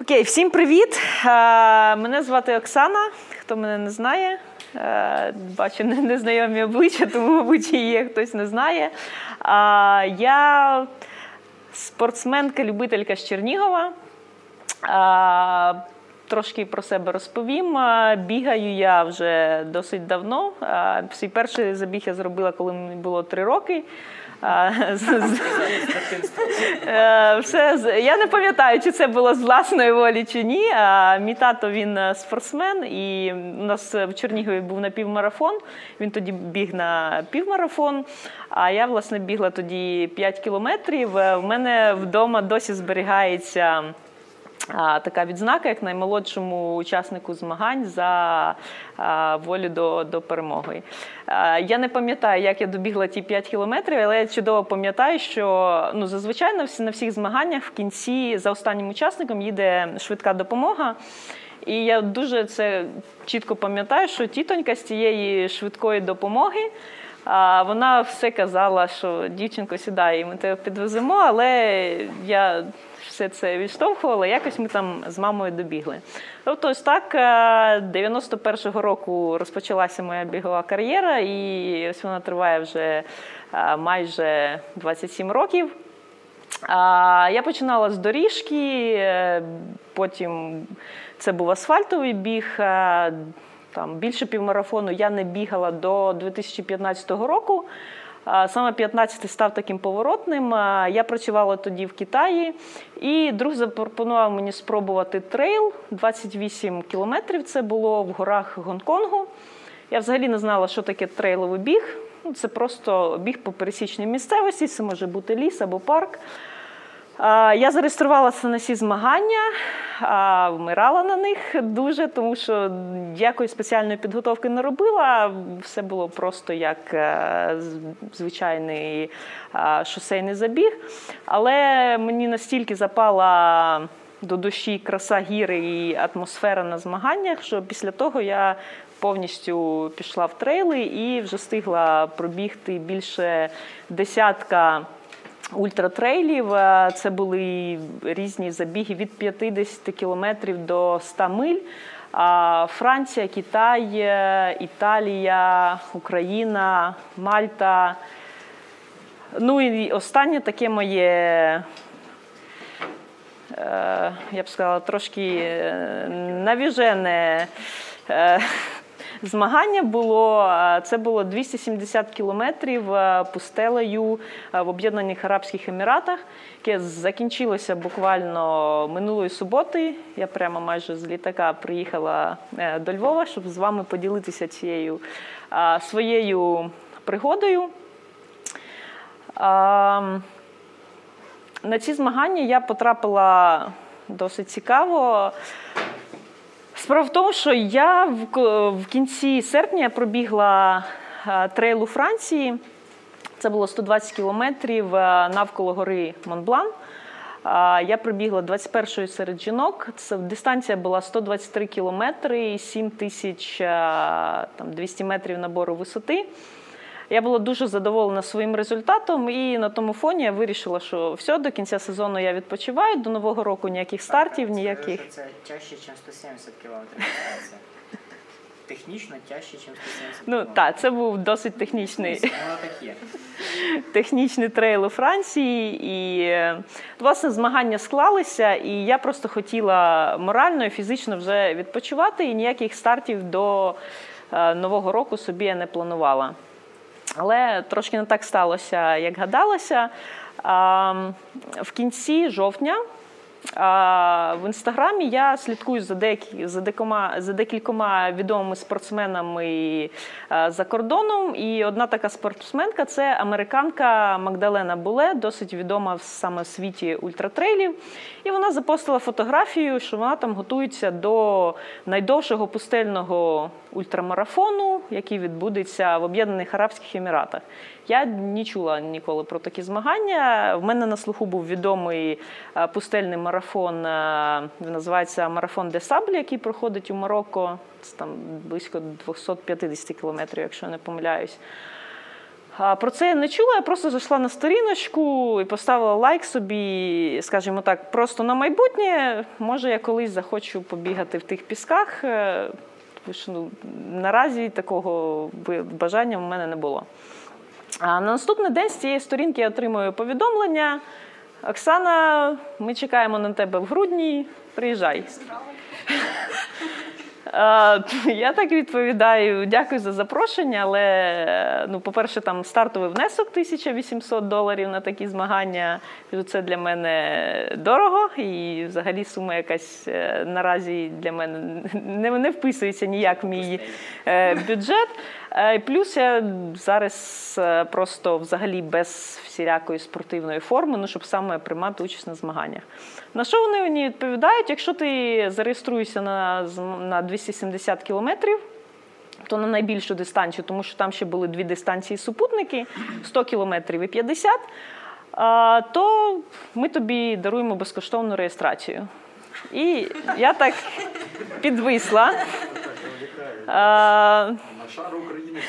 Окей, всім привіт. Е, Мене звати Оксана. Хто мене не знає, е, бачу незнайомі обличчя, тому, мабуть, є хтось не знає. Я спортсменка-любителька з Чернігова. Е, Трошки про себе розповім. Бігаю я вже досить давно. Свій перший забіг я зробила, коли мені було три роки. Е, Е, Все, я не пам'ятаю, чи це було з власної волі чи ні. Мій тато він е, спортсмен, і у нас в Чернігові був на півмарафон. Він тоді біг на півмарафон. А я, власне, бігла тоді 5 кілометрів. У мене вдома досі зберігається. Така відзнака, як наймолодшому учаснику змагань за волю до, до перемоги. Я не пам'ятаю, як я добігла ті 5 кілометрів, але я чудово пам'ятаю, що ну, зазвичай на всіх змаганнях в кінці за останнім учасником їде швидка допомога. І я дуже це чітко пам'ятаю, що тітонька з цієї швидкої допомоги. А вона все казала, що дівчинко сідай, ми тебе підвеземо, але я все це відштовхувала. Якось ми там з мамою добігли. Тобто, ось так, е, 91-го року розпочалася моя бігова кар'єра, і ось вона триває вже е, майже 27 років. Я починала з доріжки, е, потім це був асфальтовий біг. е, Там більше півмарафону я не бігала до 2015 року. Саме 15 став таким поворотним. Я працювала тоді в Китаї, і друг запропонував мені спробувати трейл 28 кілометрів. Це було в горах Гонконгу. Я взагалі не знала, що таке трейловий біг. Ну, Це просто біг по пересічній місцевості, це може бути ліс або парк. Я зареєструвалася на ці змагання, вмирала на них дуже, тому що якоїсь спеціальної підготовки не робила. Все було просто як е, звичайний шосейний забіг. Але мені настільки запала до душі краса гіри і атмосфера на змаганнях, що після того я повністю пішла в трейли і вже встигла пробігти більше десятка. Ультратрейлів Е, це були різні забіги від 50 кілометрів до 100 миль. Франція, Китай, е, Італія, Україна, Мальта. Ну і останнє таке моє, е, я б сказала, трошки навіжене змагання було. е, Це було 270 кілометрів е, пустелею е, в Об'єднаних Арабських Еміратах, яке закінчилося буквально минулої суботи. Я прямо майже з літака приїхала до Львова, щоб з вами поділитися цією своєю пригодою. На ці змагання я потрапила досить цікаво. Справа в тому, що я в, кінці серпня пробігла е, трейл у Франції. Це було 120 кілометрів е, навколо гори Монблан. Е, Я пробігла 21-ю серед жінок. Це дистанція була 123 кілометри і 7 тисяч е, там, 200 метрів набору висоти. Я була дуже задоволена своїм результатом, і на тому фоні я вирішила, що все, до кінця сезону я відпочиваю, до нового року ніяких стартів, ніяких. Це тяжче, ніж 170 кілометрів. Технічно тяжче, ніж 170 Ну так, це був досить технічний. Технічний трейл у Франції. І е, власне змагання склалися, і я просто хотіла морально і фізично вже відпочивати, і ніяких стартів до е, нового року собі я не планувала. Але трошки не так сталося, як гадалося. В кінці жовтня в інстаграмі я слідкую за, деякі, за, декома, за декількома відомими спортсменами за кордоном. І одна така спортсменка це американка Магдалена Буле, досить відома саме в світі ультратрейлів. І вона запостила фотографію, що вона там готується до найдовшого пустельного ультрамарафону, який відбудеться в Об'єднаних Арабських Еміратах. Я не чула ніколи про такі змагання. В мене на слуху був відомий е, пустельний марафон. е, Він називається Марафон де Саблі, який проходить у Марокко. Це там близько 250 кілометрів, якщо не помиляюсь. Про це я не чула, я просто зайшла на сторіночку і поставила лайк собі, скажімо так, просто на майбутнє. Може, я колись захочу побігати в тих пісках. е, Тому що ну, наразі такого бажання в мене не було. А на наступний день з цієї сторінки я отримую повідомлення. Оксана, ми чекаємо на тебе в грудні. Приїжджай. Е, Я так відповідаю, дякую за запрошення, але, ну, по-перше, там стартовий внесок 1800 доларів на такі змагання. Це для мене дорого, і взагалі сума якась е, наразі для мене не, не вписується ніяк в мій е, бюджет. Е, Плюс я зараз е, просто взагалі без всілякої спортивної форми, ну щоб саме приймати участь на змаганнях. На що вони мені відповідають? Якщо ти зареєструєшся на, на 270 кілометрів, то на найбільшу дистанцію, тому що там ще були дві дистанції супутники 100 кілометрів і 50, то ми тобі даруємо безкоштовну реєстрацію. І я так підвисла. На шар України.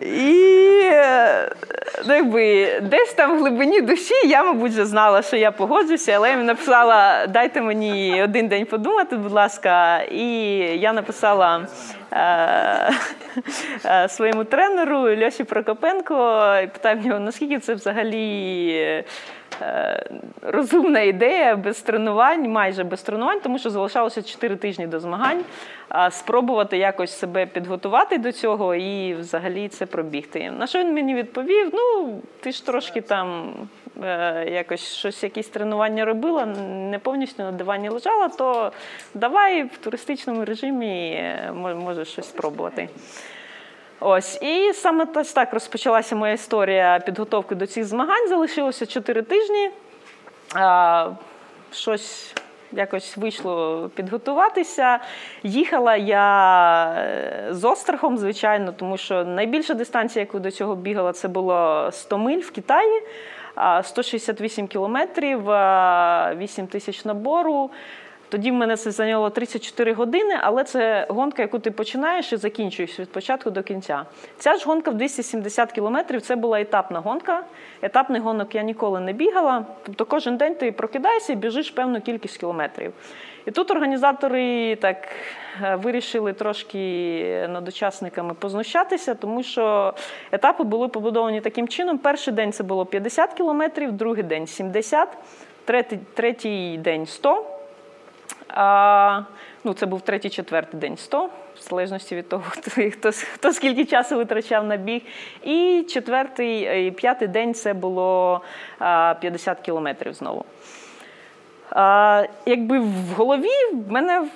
І е, ну, якби, десь там в глибині душі я, мабуть, вже знала, що я погоджуся, але я їм написала: дайте мені один день подумати, будь ласка. І я написала е- е, своєму тренеру Льоші Прокопенко і питаю в нього, наскільки це взагалі. Е, Розумна ідея без тренувань, майже без тренувань, тому що залишалося 4 тижні до змагань. а Спробувати якось себе підготувати до цього і взагалі це пробігти. На що він мені відповів? Ну, ти ж трошки там е, якось щось, якісь тренування робила, не повністю на дивані лежала, то давай в туристичному режимі е, можеш щось спробувати. Ось, і саме так розпочалася моя історія підготовки до цих змагань. Залишилося 4 тижні. А, щось якось вийшло підготуватися. Їхала я е, з острахом, звичайно, тому що найбільша дистанція, яку до цього бігала, це було 100 миль в Китаї. 168 кілометрів, 8 тисяч набору. Тоді в мене це зайняло 34 години, але це гонка, яку ти починаєш і закінчуєш від початку до кінця. Ця ж гонка в 270 кілометрів це була етапна гонка. Етапний гонок я ніколи не бігала. Тобто кожен день ти прокидаєшся і біжиш певну кількість кілометрів. І тут організатори так е, вирішили трошки над учасниками познущатися, тому що етапи були побудовані таким чином. Перший день це було 50 кілометрів, другий день 70, третій, третій день 100. А, ну, це був третій, четвертий день 100, в залежності від того, хто, хто, хто скільки часу витрачав на біг. І четвертий і п'ятий день це було а, 50 кілометрів знову. А, якби в голові в мене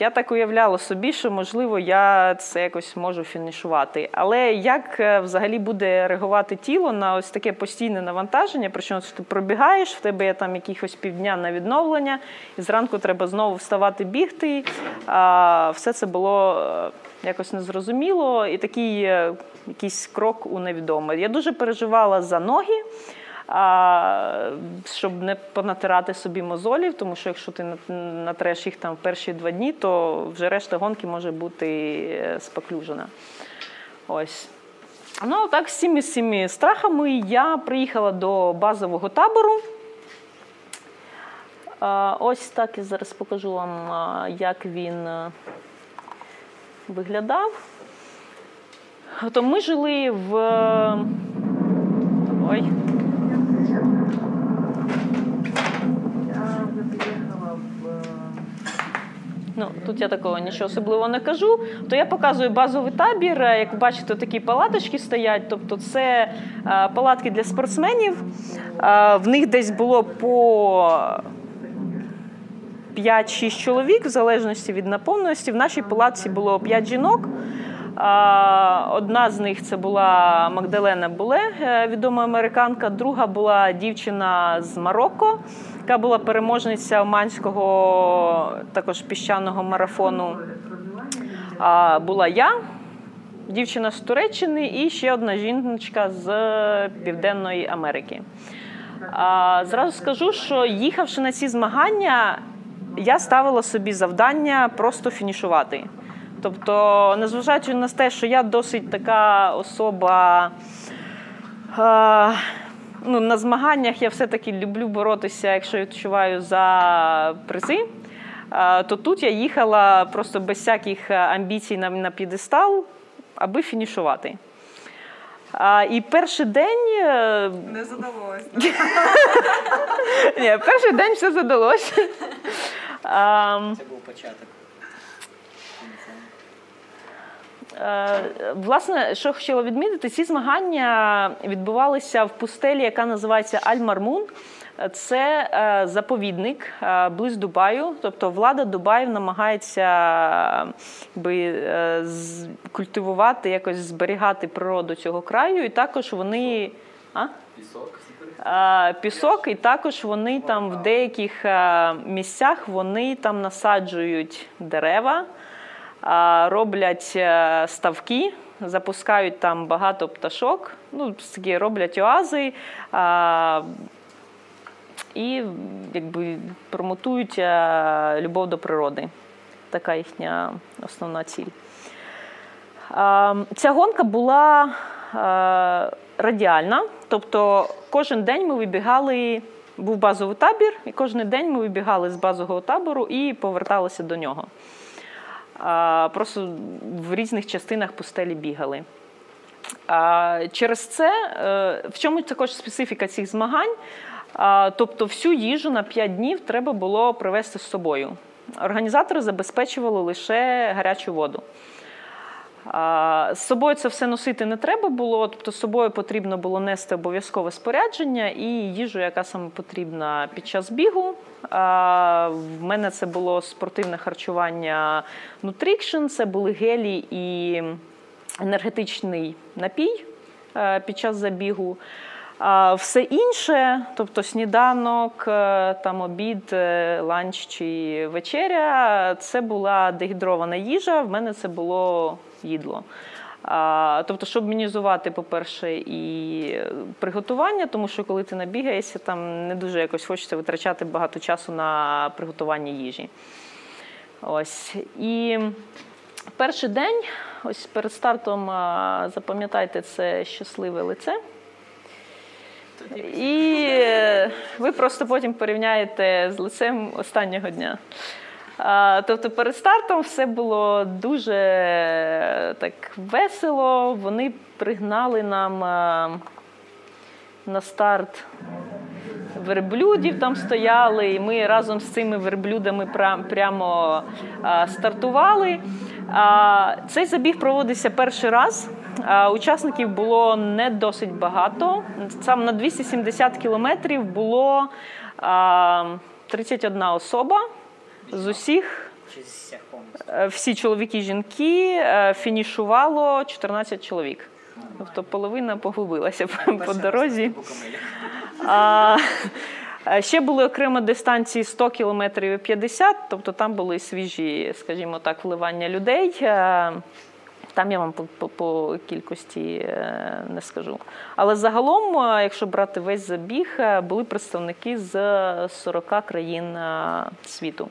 я так уявляла собі, що можливо я це якось можу фінішувати. Але як е, взагалі буде реагувати тіло на ось таке постійне навантаження? Причому ти пробігаєш, в тебе є там якихось півдня на відновлення, і зранку треба знову вставати бігти. А, все це було е, якось незрозуміло, і такий е, якийсь крок у невідоме. Я дуже переживала за ноги щоб не понатирати собі мозолів, тому що якщо ти натреш їх там в перші два дні, то вже решта гонки може бути е, споклюжена. Ось. Ну, так, з цими, з цими страхами я приїхала до базового табору. Ось так я зараз покажу вам, як він е, виглядав. То ми жили в. е, Ой. Я вже приїхала в. е, Ну, тут я такого нічого особливого не кажу. То я показую базовий табір. Е, Як ви бачите, такі палаточки стоять. Тобто, це е, палатки для спортсменів. Е, В них десь було по 5-6 чоловік, в залежності від наповненості. В нашій палатці було 5 жінок. Одна з них це була Магдалена Буле, е, відома американка. Друга була дівчина з Марокко, яка була переможниця Оманського також піщаного марафону. А, Була я, дівчина з Туреччини і ще одна жіночка з Південної Америки. Зразу скажу, що їхавши на ці змагання, я ставила собі завдання просто фінішувати. Тобто, незважаючи на те, що я досить така особа. Е, ну, на змаганнях я все-таки люблю боротися, якщо я відчуваю за призи. Е, То тут я їхала просто без всяких е, амбіцій на, на п'єдестал, аби фінішувати. А, І перший день е, Не задалось. ні, перший день все задалося. Це був початок. Е, Власне, що хотіла відмітити, ці змагання відбувалися в пустелі, яка називається Аль-Мармун. Це е, заповідник е, близь Дубаю. Тобто влада Дубаю намагається е, е, з- культивувати, якось зберігати природу цього краю. І також вони. А? Е, Пісок, і також вони там в деяких е, місцях вони там насаджують дерева, роблять е, ставки, запускають там багато пташок, ну, такі роблять оази а, і якби промотують е, любов до природи. Така їхня основна ціль. А, Ця гонка була е, радіальна, тобто кожен день ми вибігали, був базовий табір, і кожен день ми вибігали з базового табору і поверталися до нього. Просто в різних частинах пустелі бігали. Через це, е, в чому також специфіка цих змагань? Тобто всю їжу на 5 днів треба було привезти з собою. Організатори забезпечували лише гарячу воду. З собою це все носити не треба було, тобто з собою потрібно було нести обов'язкове спорядження і їжу, яка саме потрібна під час бігу. В мене це було спортивне харчування Nutrition, це були гелі і енергетичний напій е, під час забігу. Все інше, тобто сніданок, е, там обід, е, ланч чи вечеря, це була дегідрована їжа. В мене це було їдло. А, Тобто, щоб мінізувати, по-перше, і приготування, тому що коли ти набігаєшся, там не дуже якось хочеться витрачати багато часу на приготування їжі. Ось. І перший день, ось перед стартом, запам'ятайте, це щасливе лице. І ви просто потім порівняєте з лицем останнього дня. Тобто перед стартом все було дуже е, так весело. Вони пригнали нам е, на старт верблюдів там стояли, і ми разом з цими верблюдами прямо стартували. Цей забіг проводився перший раз. Учасників було не досить багато. Сам на 270 кілометрів було а, 31 особа з усіх. Е, Всі чоловіки жінки е, фінішувало 14 чоловік. Тобто половина погубилася по- дорозі. А, е, ще були окремо дистанції 100 кілометрів і 50, тобто там були свіжі, скажімо так, вливання людей. Там я вам по, по, по кількості не скажу. Але загалом, якщо брати весь забіг, були представники з 40 країн світу.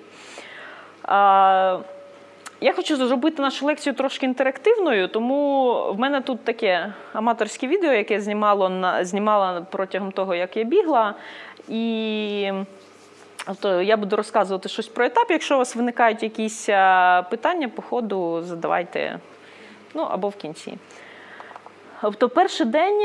Я хочу зробити нашу лекцію трошки інтерактивною, тому в мене тут таке аматорське відео, яке знімало на, знімала протягом того, як я бігла. І тобто, я буду розказувати щось про етап. Якщо у вас виникають якісь питання по ходу, задавайте ну, або в кінці. Тобто, перший день.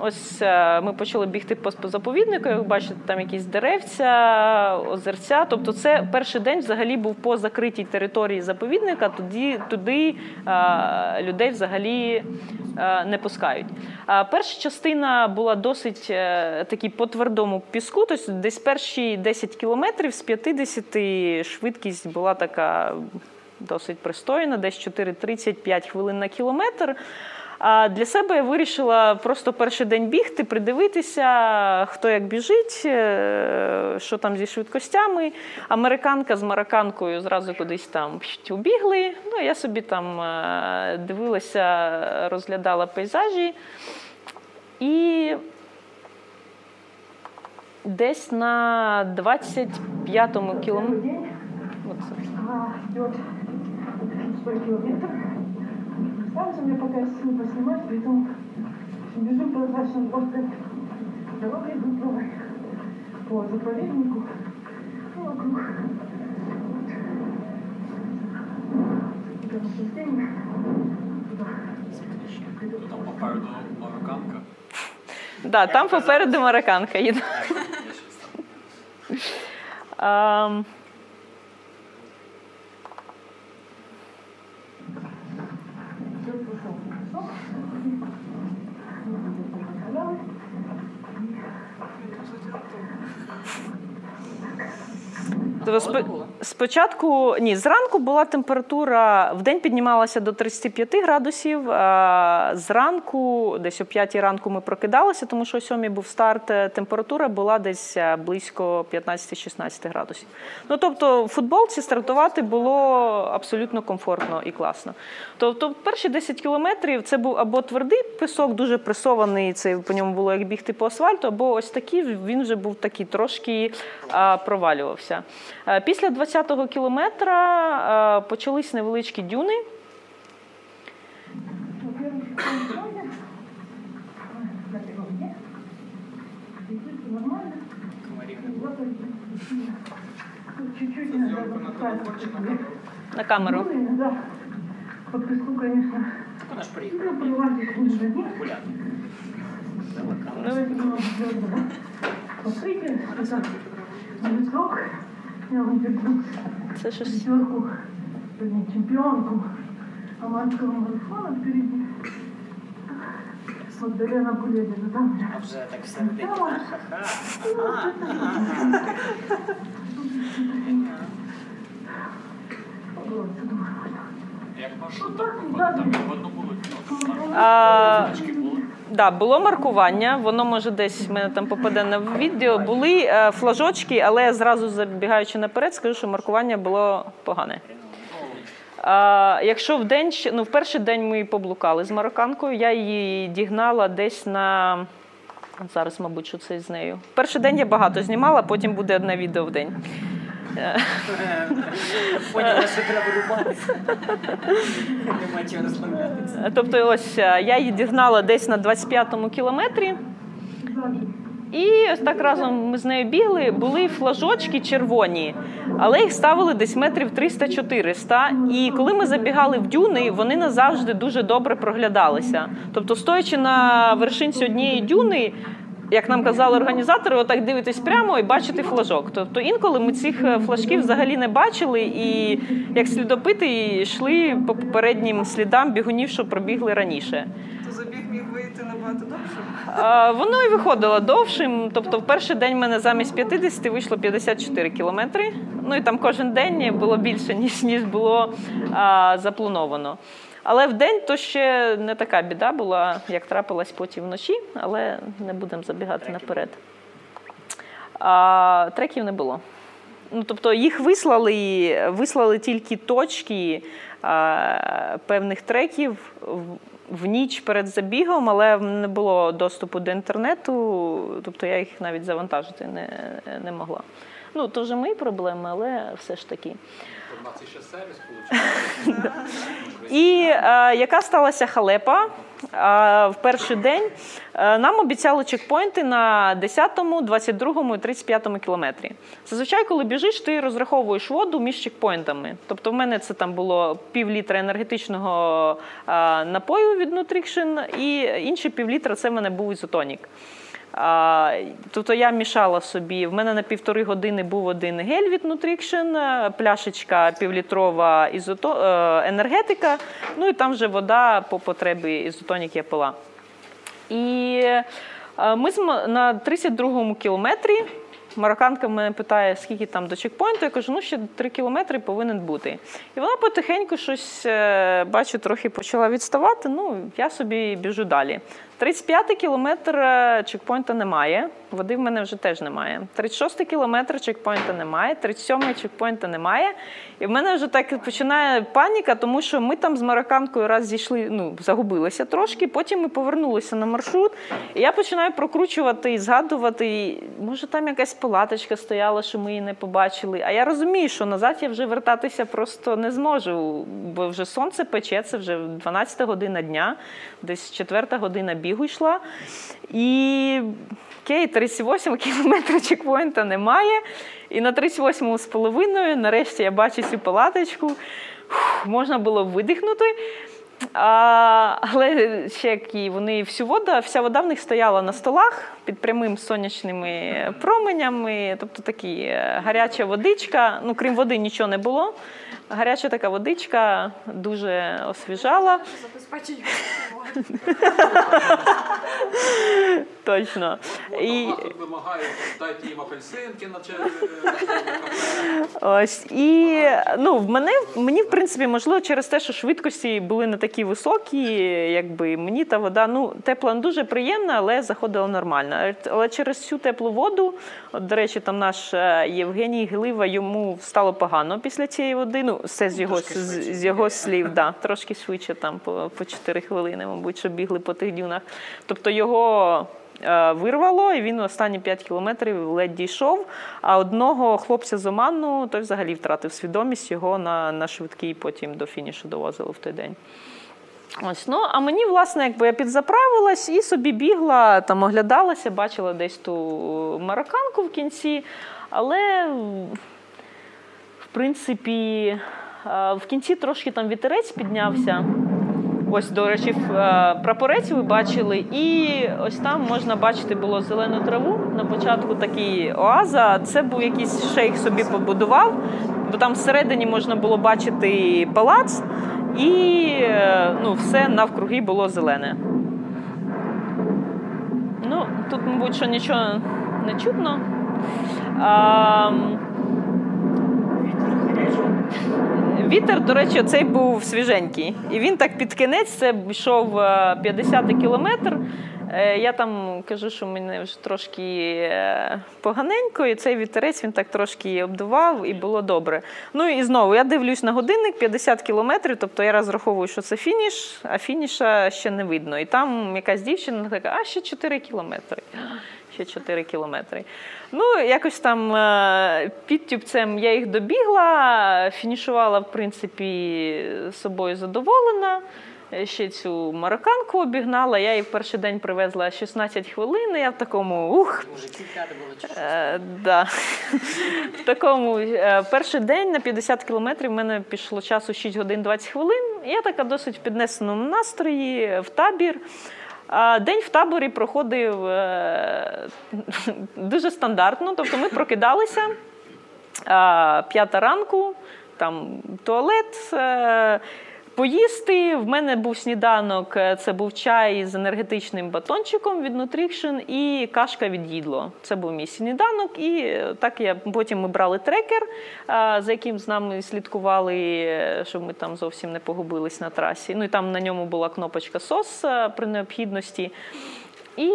Ось е, ми почали бігти по по заповіднику. Як бачите, там якісь деревця, озерця. Тобто, це перший день взагалі був по закритій території заповідника. Туди, туди е, людей взагалі е, не пускають. А перша частина була досить такі по твердому піску. Тобто десь перші 10 кілометрів з 50 швидкість була така досить пристойна, десь 4-35 хвилин на кілометр. А для себе я вирішила просто перший день бігти, придивитися, хто як біжить, е, що там зі швидкостями. Американка з марокканкою зразу кудись там убігли. Ну, я собі там е, дивилася, розглядала пейзажі. І десь на 25-му кілометрі. Станция мне пока сил поснимать, поэтому бежим по достаточно жесткой дороге грунтовой по заповеднику ну, вокруг. Там попереду марокканка. Да, там попереду марокканка їде. Тобто спо- Спочатку ні, зранку була температура, в день піднімалася до 35 градусів. Зранку, десь о 5 ранку ми прокидалися, тому що о 7 був старт. е, Температура була десь е, близько 15-16 градусів. Ну тобто, в футболці стартувати було абсолютно комфортно і класно. Тобто, перші 10 кілометрів це був або твердий пісок, дуже пресований, це по ньому було як бігти по асфальту, або ось такий, він вже був такий трошки провалювався. Е, Після 20-го кілометра е, почались невеличкі дюни. На камеру. Ну, по Вона ж приїхала. Гуляти. Немного сделать эту вернее, чемпионку аманского марафона впереди. Вот Елена Гуледина, да? А уже так все Як можу, так, в одну булочку. А, Да, було маркування, воно може десь в мене там попаде на відео. Були е, флажочки, але я зразу забігаючи наперед, скажу, що маркування було погане. А, якщо в день ну, в перший день ми поблукали з марокканкою, я її дігнала десь на. Зараз, мабуть, що це з нею. Перший день я багато знімала, потім буде одне відео в день. Поняла, що треба рубатися. Нема чого розслаблятися. Тобто, ось е, я її дігнала десь на 25-му кілометрі. І ось так разом ми з нею бігли. Були флажочки червоні, але їх ставили десь метрів 300-400. І коли ми забігали в дюни, вони назавжди дуже добре проглядалися. Тобто, стоячи на вершинці однієї дюни. Як нам казали організатори, отак дивитесь прямо і бачити флажок. Тобто інколи ми цих е, флажків взагалі не бачили, і як слідопити йшли по попереднім слідам бігунів, що пробігли раніше. То забіг міг вийти набагато довше. Воно і виходило довшим. Тобто, в перший день в мене замість 50 вийшло 54 кілометри. Ну і там кожен день було більше, ніж, ніж було а, заплановано. Але в день то ще не така біда була, як трапилась потім вночі, але не будемо забігати наперед. А, треків не було. Ну, тобто їх вислали, вислали тільки точки а, певних треків в- в ніч перед забігом, але не було доступу до інтернету, тобто я їх навіть завантажити не, не могла. Ну, то вже мої проблеми, але все ж таки. Ще. І е, яка сталася халепа е, в перший день? Е, нам обіцяли чекпоінти на 10, 22 і 35 кілометрі. Зазвичай, коли біжиш, ти розраховуєш воду між чекпоінтами. Тобто, в мене це там було пів літра енергетичного е, напою від Nutrition, і інші пів літра це в мене був ізотонік. Тобто я мішала собі. В мене на півтори години був один гель від Nutrition, е, пляшечка півлітрова ізото, е, енергетика, ну і там вже вода по потребі ізотонік я пила. І е, ми на 32-му кілометрі. Марокканка мене питає, скільки там до чекпоінту. Я кажу, ну ще 3 кілометри повинен бути. І вона потихеньку щось, бачу, трохи почала відставати. Ну, я собі біжу далі. 35-й кілометр е, чекпоінта немає. Води в мене вже теж немає. 36-й кілометр чекпоінта немає, 37-й чекпоінта немає. І в мене вже так починає паніка, тому що ми там з марокканкою раз зійшли, ну, загубилися трошки, потім ми повернулися на маршрут. І я починаю прокручувати і згадувати, і, може, там якась палаточка стояла, що ми її не побачили. А я розумію, що назад я вже вертатися просто не зможу, бо вже сонце пече, це вже 12 година дня, десь 4 година бігу йшла. І окей, 38 кілометрів чекпоінта немає. І на 38 з половиною нарешті я бачу цю палаточку. Фух, можна було видихнути. А, але ще які вони всю вода, вся вода в них стояла на столах під прямим сонячними променями, тобто такі е, гаряча водичка. Ну, крім води, нічого не було. Гаряча така водичка дуже освіжала. Забезпечення. Точно. І, вимагає, дайте їм апельсинки на чи- Ось і ну в мене мені в принципі можливо через те, що швидкості були не такі високі, якби мені та вода ну тепла не дуже приємна, але заходила нормально. Але через цю теплу воду, от, до речі, там наш е, Євгеній Глива йому стало погано після цієї води. Ну, все з його з, з його слів, да, трошки швидше, там по, по 4 хвилини, мабуть, що бігли по тих дюнах. Тобто його е, вирвало, і він останні 5 кілометрів ледь дійшов. А одного хлопця з Оману той взагалі втратив свідомість, його на, на швидкий потім до фінішу довозили в той день. Ось, ну, а мені, власне, якби я підзаправилась і собі бігла, там оглядалася, бачила десь ту марокканку в кінці, але в принципі, е, в кінці трошки там вітерець піднявся. Ось, до речі, е, прапорець ви бачили, і ось там можна бачити було зелену траву. На початку такий оаза. Це був якийсь шейх собі побудував, бо там всередині можна було бачити палац, і е, ну, все навкруги було зелене. Ну, тут, мабуть, що нічого не чутно. А, Вітер до речі, цей був свіженький. І він так під кінець це йшов е, 50 кілометр. Е, Я там кажу, що мене вже трошки е, поганенько, і цей вітерець він так трошки обдував, і було добре. Ну і знову я дивлюсь на годинник 50 кілометрів, тобто я розраховую, що це фініш, а фініша ще не видно. І там якась дівчина така, а ще 4 кілометри. Ще 4 кілометри. Ну, якось там е, підтюбцем я їх добігла, фінішувала, в принципі, собою задоволена. Е, Ще цю марокканку обігнала. Я їй в перший день привезла 16 хвилин. і Я в такому ух. Е, да. В такому е, перший день на 50 кілометрів в мене пішло часу 6 годин 20 хвилин. Я така досить в піднесеному настрої в табір. День в таборі проходив е, дуже стандартно. Тобто ми прокидалися п'ята ранку, там туалет. Поїсти. В мене був сніданок, е, це був чай з енергетичним батончиком від Nutrition і кашка від їдло. Це був мій сніданок. І е, так я потім ми брали трекер, е, за яким з нами слідкували, щоб ми там зовсім не погубились на трасі. Ну і там на ньому була кнопочка СОС при необхідності. І,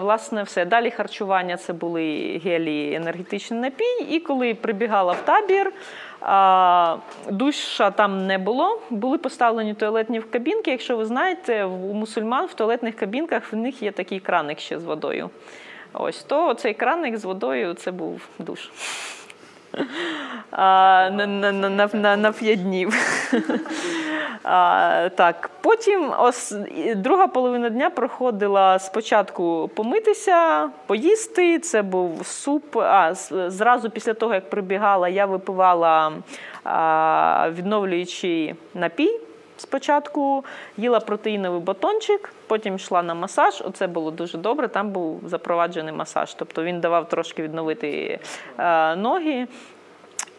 власне, все. Далі харчування це були гелі енергетичний напій. І коли прибігала в табір, душа там не було. Були поставлені туалетні кабінки. Якщо ви знаєте, у мусульман в туалетних кабінках в них є такий краник ще з водою. Ось то цей краник з водою це був душ. На, на, днів. А, так, потім ос, друга половина дня проходила спочатку помитися, поїсти. Це був суп. А зразу після того, як прибігала, я випивала а, відновлюючий напій. Спочатку їла протеїновий батончик, потім йшла на масаж. Оце було дуже добре. Там був запроваджений масаж. Тобто він давав трошки відновити е, ноги.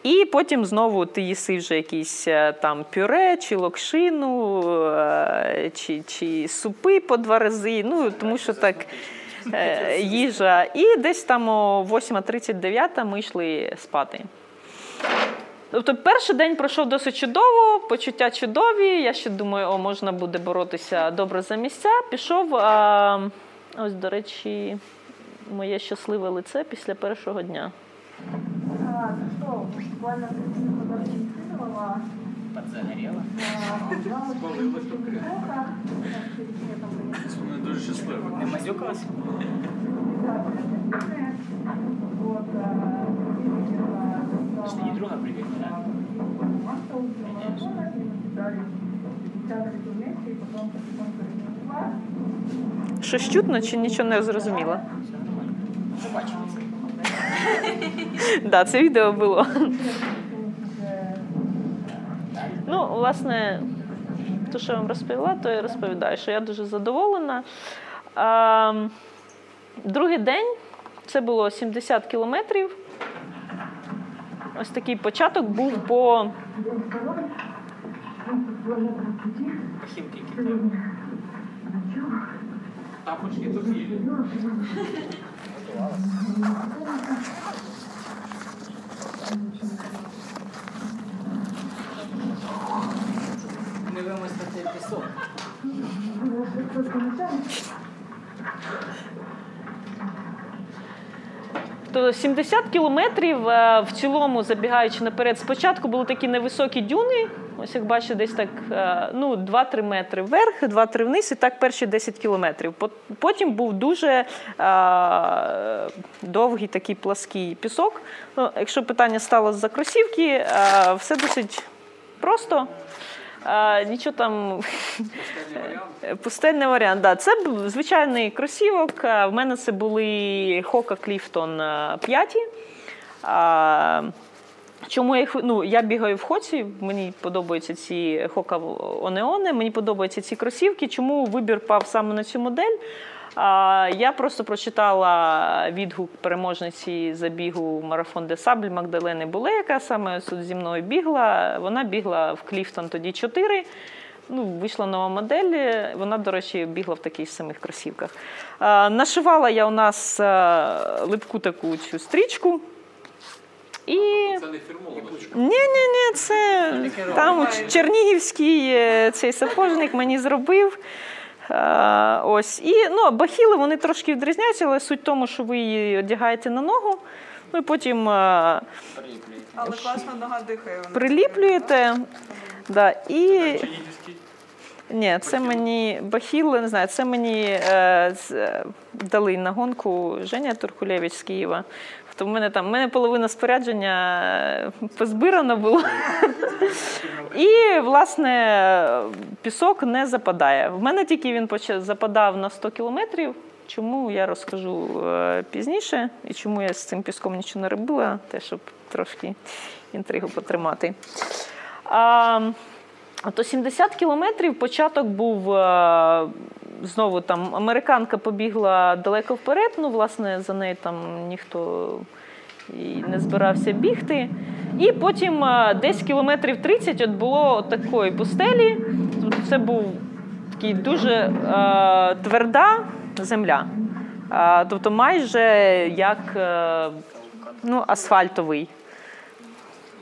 І потім знову ти їси вже якісь е, там пюре, чи локшину, е, чи, чи супи по два рази. Ну, тому що так їжа. І десь там о 8.39 ми йшли спати. Тобто перший день пройшов досить чудово, почуття чудові. Я ще думаю, о, можна буде боротися добре за місця. Пішов. А, ось, до речі, моє щасливе лице після першого дня. А, ну буквально Спалилась Вони дуже щасливі. Не мазюкалась? Что, не друга перенесла. Щось чутно чи нічого не зрозуміло? Да, це відео було. Ну, власне, те, що я вам розповіла, то я розповідаю, що я дуже задоволена. Другий день це було 70 кілометрів. Ось такий початок був по Тапочки то білі. Не вимостити пісок. То 70 кілометрів е, в цілому, забігаючи наперед, спочатку були такі невисокі дюни. Ось як бачите, десь так е, ну, 2-3 метри вверх, 2-3 вниз, і так перші 10 кілометрів. Потім був дуже е, довгий такий плаский пісок. Ну, якщо питання стало з-за кросівки, е, все досить просто. Е, Нічого там Пустельний варіант, да. Це звичайний кросівок. А, В мене це були Хока Кліфтон 5. А, Чому я їх ну, я бігаю в хоці, мені подобаються ці Хока Онеони, мені подобаються ці кросівки. Чому вибір пав саме на цю модель? А, Я просто прочитала відгук переможниці забігу марафон де Сабль Магдалени Буле, яка саме тут зі мною бігла. Вона бігла в Кліфтон тоді 4. Ну, вийшла нова модель. Вона, до речі, бігла в таких самих кросівках. Нашивала я у нас липку таку цю стрічку. І Це не фірмовано. ні, ні, ні, це там чернігівський е, цей сапожник мені зробив. Е, Ось. І ну, бахіли вони трошки відрізняються, але суть в тому, що ви її одягаєте на ногу, ну і потім е, Приліплюєте. Але класно нога дихає. вона. приліплюєте. Да, і... Ні, це мені бахіли, не знаю, це мені е, з, е, дали на гонку Женя Туркулєвич з Києва. То в мене там в мене половина спорядження е, позбирано було. І, власне, пісок не западає. В мене тільки він западав на 100 кілометрів. Чому я розкажу е, пізніше, і чому я з цим піском нічого не робила, те, щоб трошки інтригу потримати. А, то 70 кілометрів початок був е, знову там американка побігла далеко вперед. Ну, власне, за нею там ніхто і не збирався бігти. І потім е, десь кілометрів 30 от було такої пустелі. Це був такий дуже е, тверда земля. Е, тобто майже як е, ну, асфальтовий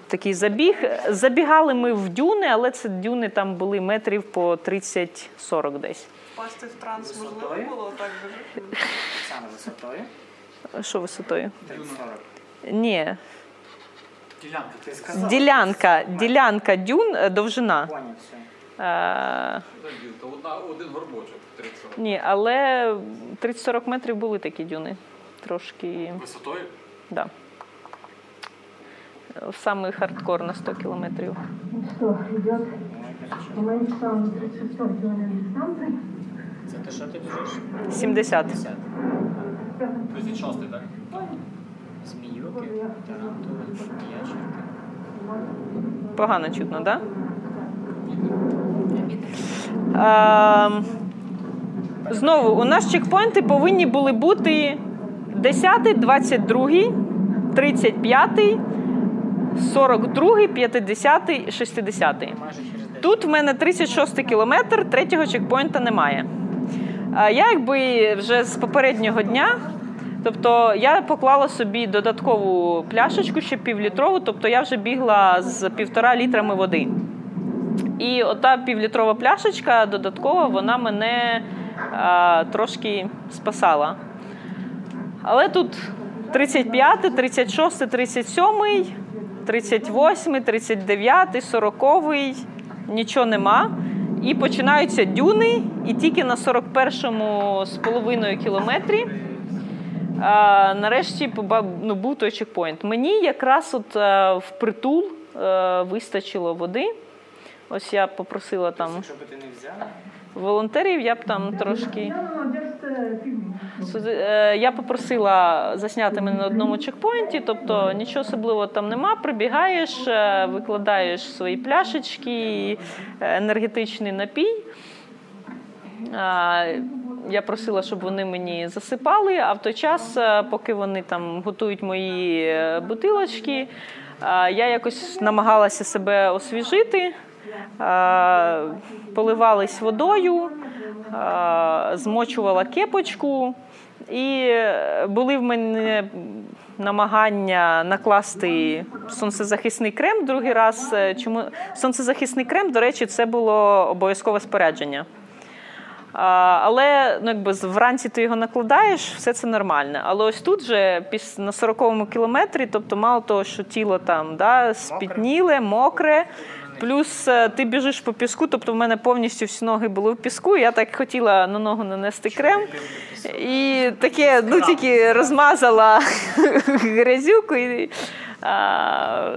такий забіг. Забігали ми в дюни, але це дюни там були метрів по 30-40 десь. Впасти в транс можливо було так дуже. Саме висотою. Що висотою? 30-40. Ні, Ділянка. Ти сказав. ділянка, ділянка дюн, е, довжина. Поняв, все. Е, То одна, один горбочок 30 ні, але 30-40 метрів були такі дюни. Трошки, Висотою? да. В самий хардкор на 100 кілометрів. Ну что, идет 36 километр дистанции. Ти що ти біжиш? 70. 50. Тобто так? Зміюки, тарантули, ящерки. Погано чутно, так? Да? Ем, знову, у нас чекпоінти повинні були бути 10, 22, 35, 42, 50, 60. Майже через 10. Тут в мене 36 кілометр, третього чекпоінта немає. Я якби вже з попереднього дня Тобто я поклала собі додаткову пляшечку, ще півлітрову, тобто я вже бігла з півтора літрами води. І ота півлітрова пляшечка додаткова, вона мене а, трошки спасала. Але тут 35, 36, 37, 38, 39, 40, нічого нема. І починаються дюни, і тільки на 41-му з половиною кілометрі а, нарешті ну, був той чекпоінт. Мені якраз от е, впритул а, вистачило води. Ось я попросила там Якщо б ти не взяла, волонтерів, я б там трошки. Я попросила засняти мене на одному чекпоінті, тобто нічого особливого там нема. Прибігаєш, е, викладаєш свої пляшечки, е, енергетичний напій. Я просила, щоб вони мені засипали, а в той час, е, поки вони там готують мої е, бутилочки, я якось намагалася себе освіжити, а, поливались водою, змочувала кепочку, і е, були в мене намагання накласти сонцезахисний крем другий раз. Е, Чому сонцезахисний крем, до речі, це було обов'язкове спорядження. Але ну, якби вранці ти його накладаєш, все це нормально. Але ось тут же на 40-му кілометрі, тобто мало того, що тіло там да, спітніле, мокре. Плюс е, ти біжиш по піску, тобто в мене повністю всі ноги були в піску. Я так хотіла на ногу нанести крем. І таке, ну тільки розмазала грязюку. І, а,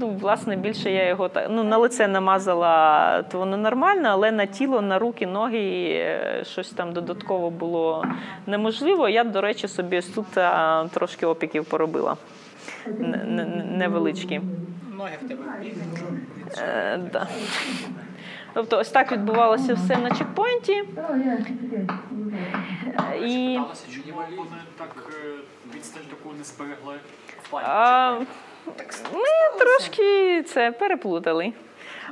ну, власне, більше я його так, ну, на лице намазала, то воно нормально, але на тіло, на руки, ноги е, щось там додатково було неможливо. Я, до речі, собі тут трошки опіків поробила. Невеличкі. Ноги в тебе. Е, да. Тобто, ось так відбувалося все на чекпоінті. Yeah. І Сталося, вони так е, відстань таку не зберегли в плані. ми трошки це переплутали.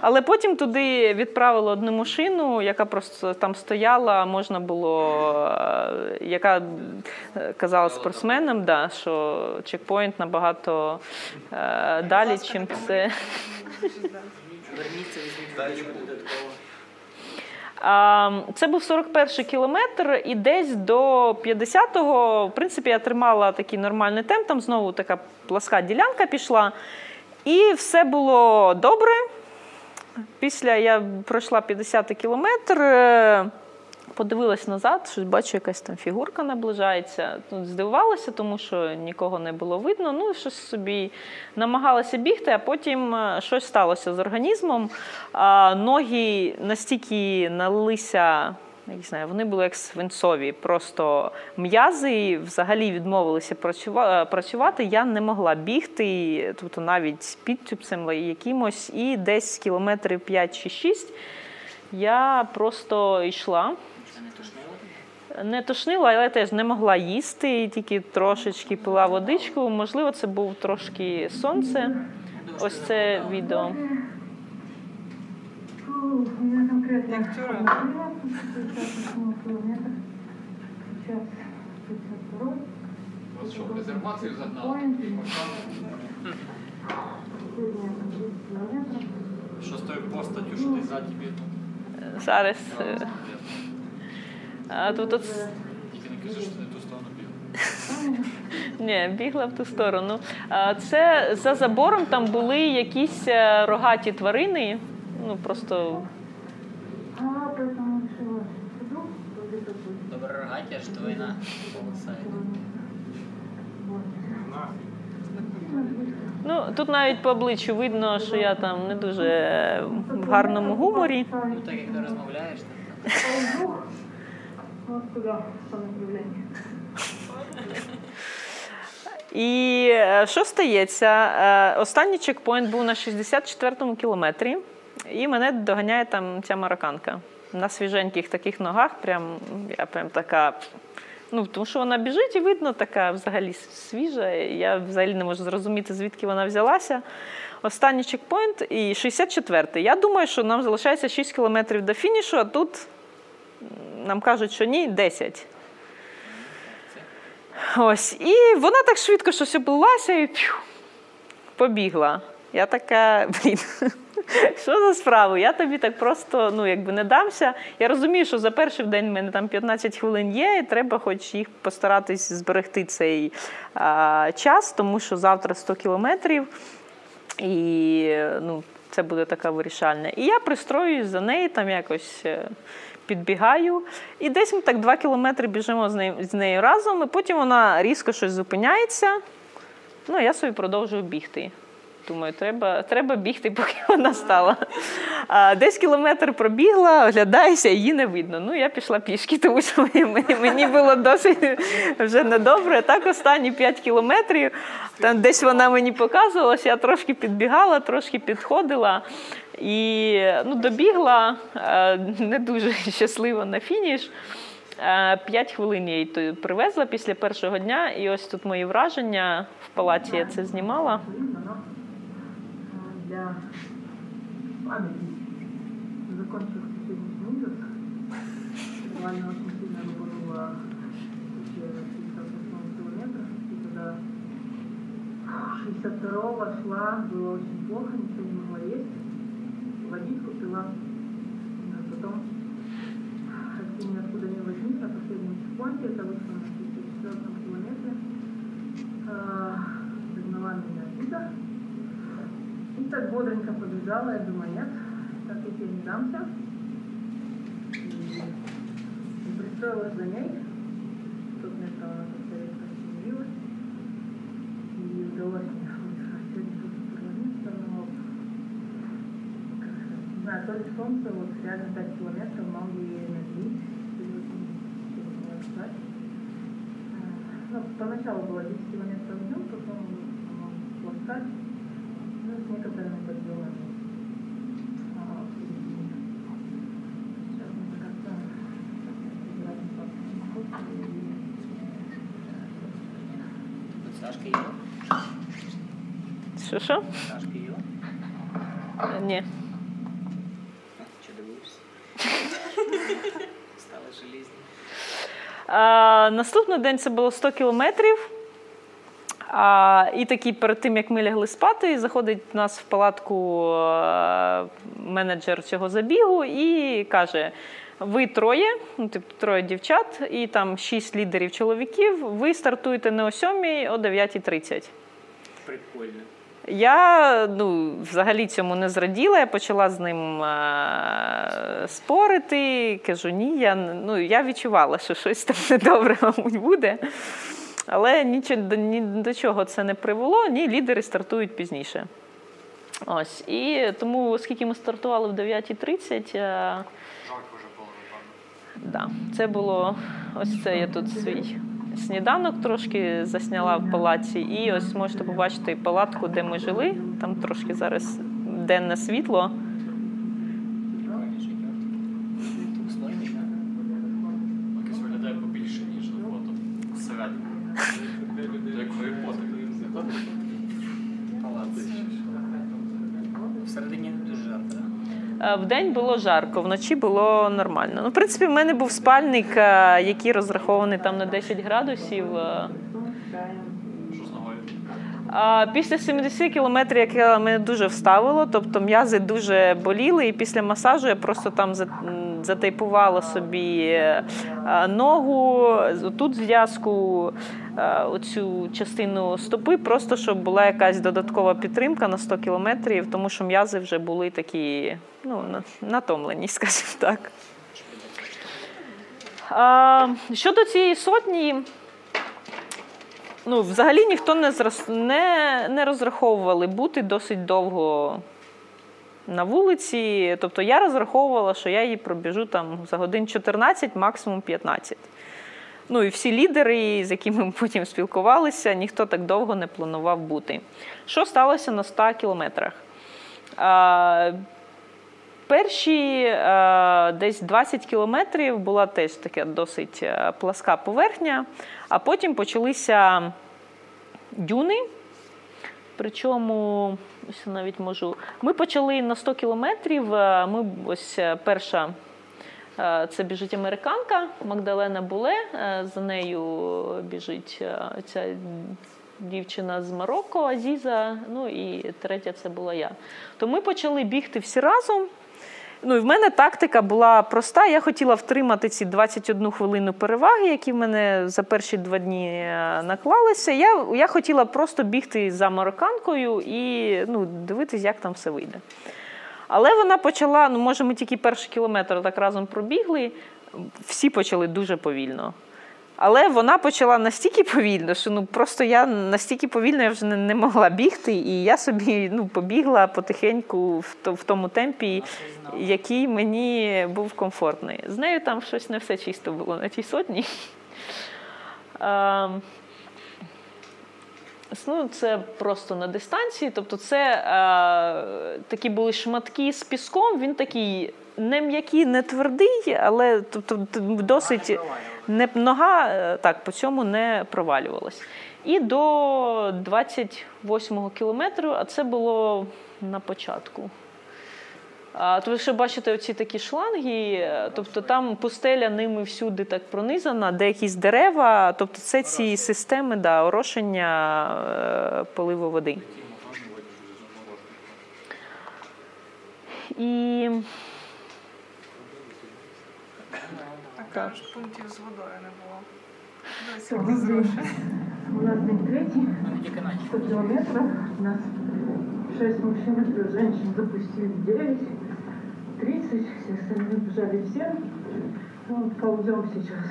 Але потім туди відправили одну машину, яка просто там стояла, можна було, е, яка е, казала спортсменам, да, що чекпоінт набагато е, далі, чим це. Верніться, візьміть додатково. Це був 41 кілометр, і десь до 50-го, в принципі, я тримала такий нормальний темп. Там знову така пласка ділянка пішла. І все було добре. Після я пройшла 50 кілометр, е, подивилась назад, щось бачу, якась там фігурка наближається. Тут здивувалася, тому що нікого не було видно. Ну, щось собі намагалася бігти, а потім е, щось сталося з організмом. Ноги настільки налилися. Я не знаю, вони були як свинцові, просто м'язи взагалі відмовилися е, працювати. Я не могла бігти, тобто навіть підтюпцем якимось, і десь кілометрів 5 чи 6 я просто йшла. Не? Не тошнила, але теж не могла їсти, тільки трошечки пила водичку. Можливо, це був трошки сонце. Ось це відео. У меня конкретно... Тюрем. Сейчас 52 Вас що, в резервацію загнали? Поинт. Сегодня 10 километров. Що з тою постаттю, що ти ззаді бідно? Зараз. А тут от... Тільки не кажи, що ти не ту сторону бігав. Ні, бігла в ту сторону. Це за забором там були якісь е, рогаті тварини. Ну просто. Добре рогаті, аж твоїна полосає. Ну тут навіть по обличчю видно, що я там не дуже е, в гарному гуморі. Ну так як ти розмовляєш, направлению. І е, що стається? Е, Останній чекпоінт був на 64-му кілометрі, і мене доганяє там ця марокканка. На свіженьких таких ногах, прям я прям така. Ну, тому що вона біжить і видно, така взагалі свіжа. Я взагалі не можу зрозуміти, звідки вона взялася. Останній чекпоінт і 64-й. Я думаю, що нам залишається 6 кілометрів до фінішу, а тут нам кажуть, що ні, 10. Ось. І вона так швидко щось облилася і побігла. Я така, блін, що за справу? Я тобі так просто ну, якби не дамся. Я розумію, що за перший день в мене там 15 хвилин є, і треба хоч їх постаратись зберегти цей а, час, тому що завтра 100 кілометрів. І ну, це буде така вирішальна. І я пристроююсь за нею, там якось е, підбігаю. І десь ми так два кілометри біжимо з нею, з нею разом, і потім вона різко щось зупиняється. Ну, я собі продовжую бігти. Думаю, треба, треба бігти, поки вона стала. А, десь кілометр пробігла, оглядаюся, її не видно. Ну, я пішла пішки, тому що мені, мені було досить вже недобре. Так, останні 5 кілометрів, там десь вона мені показувалася, я трошки підбігала, трошки підходила. І ну, добігла е, не дуже щасливо на фініш. Е, П'ять хвилин я її привезла після першого дня, і ось тут мої враження в палаці я це знімала. Для памяти закончился сегодняшний ужас. Буквально очень сильно рубануло после 68 километров. И когда 62-го шла, было очень плохо, ничего не могла есть. Водичку пила. А потом, почти ниоткуда не возьмись, на последнем чекпоинте, это вышло на 64 километре, догнала меня Лида. И так бодренько побежала, я думаю, нет, так я тебе не дамся. И, пристроилась за ней. Тут мне стало на повторенько остановилась. И удалось мне сегодня тут километр, но не знаю, то ли солнце, вот рядом 5 километров, мало ей энергии. А, ну, поначалу было 10 километров в дню, потом, потом, потом, потом, потом, потом, потом, їла? Що що? Сашка? Е. Чи дивишся? Стали желізні. Наступний день це було 100 кілометрів. А, і такий перед тим, як ми лягли спати, заходить в нас в палатку е, менеджер цього забігу і каже: ви троє, ну, типу, троє дівчат, і там шість лідерів чоловіків. Ви стартуєте не о 7, о 9.30. Прикольно. Я ну, взагалі цьому не зраділа. Я почала з ним е- спорити. Кажу, ні, я, ну, я відчувала, що щось там недобре, мабуть, буде. Але нічого, ні до чого це не привело, ні, лідери стартують пізніше. Ось. І тому, оскільки ми стартували в 9.30, е-. Да, це було ось це я тут свій сніданок трошки засняла в палаці. І ось можете побачити палатку, де ми жили. Там трошки зараз денне світло. Прикольний життя. Тут сложний, так? Якось виглядає побільше, ніж на фото. Всередині. Як Гаррі Поттер. Палац. Всередині дуже жарко, так? Е, день було жарко, вночі було нормально. Ну, в принципі, в мене був спальник, е, який розрахований там на 10 градусів. е. Після 70 кілометрів, яке мене дуже вставило, тобто м'язи дуже боліли, і після масажу я просто там затейпувала собі е, ногу, тут зв'язку, е, оцю частину стопи, просто щоб була якась додаткова підтримка на 100 кілометрів, тому що м'язи вже були такі ну, натомлені, скажімо так. Щодо цієї сотні, ну, взагалі ніхто не, не, не розраховували бути досить довго на вулиці. Тобто я розраховувала, що я її пробіжу там за годин 14, максимум 15. Ну і всі лідери, з якими ми потім спілкувалися, ніхто так довго не планував бути. Що сталося на 100 кілометрах? А, Перші е, десь 20 кілометрів була теж така досить пласка поверхня, а потім почалися дюни. Причому, ось навіть можу. Ми почали на 100 кілометрів. е, Ми ось е, перша Е, Це біжить американка Магдалена Буле. За нею біжить ця дівчина з Марокко, Азіза. Ну і третя це була я. То ми почали бігти всі разом. Ну, і в мене тактика була проста. Я хотіла втримати ці 21 хвилину переваги, які в мене за перші два дні е, наклалися. Я, я хотіла просто бігти за марокканкою і ну, дивитись, як там все вийде. Але вона почала, ну може, ми тільки перший кілометр так разом пробігли, всі почали дуже повільно. Але вона почала настільки повільно, що ну просто я настільки повільно я вже не, не могла бігти, і я собі ну, побігла потихеньку в, то- в тому темпі, який мені був комфортний. З нею там щось не все чисто було на тій сотні. Ем, Ну, це просто на дистанції. Тобто, це е, такі були шматки з піском. Він такий не м'який, не твердий, але тобто, досить не, нога е, так, по цьому не провалювалась. І до 28-го кілометру, а це було на початку. А, то ви ще бачите оці такі шланги, е, тобто там пустеля ними всюди так пронизана, де якісь дерева, тобто це ці системи да, орошення е, поливу води. І Так. кажеш, пунктів з водою не було. Дивись, Всё, як мы незручно. У нас день третий, Ну, тільки наче. 100 километров. У нас 6 мужчин и 3 женщин запустили 9, 30. Все остальные бежали все. Ну, вот ползем сейчас.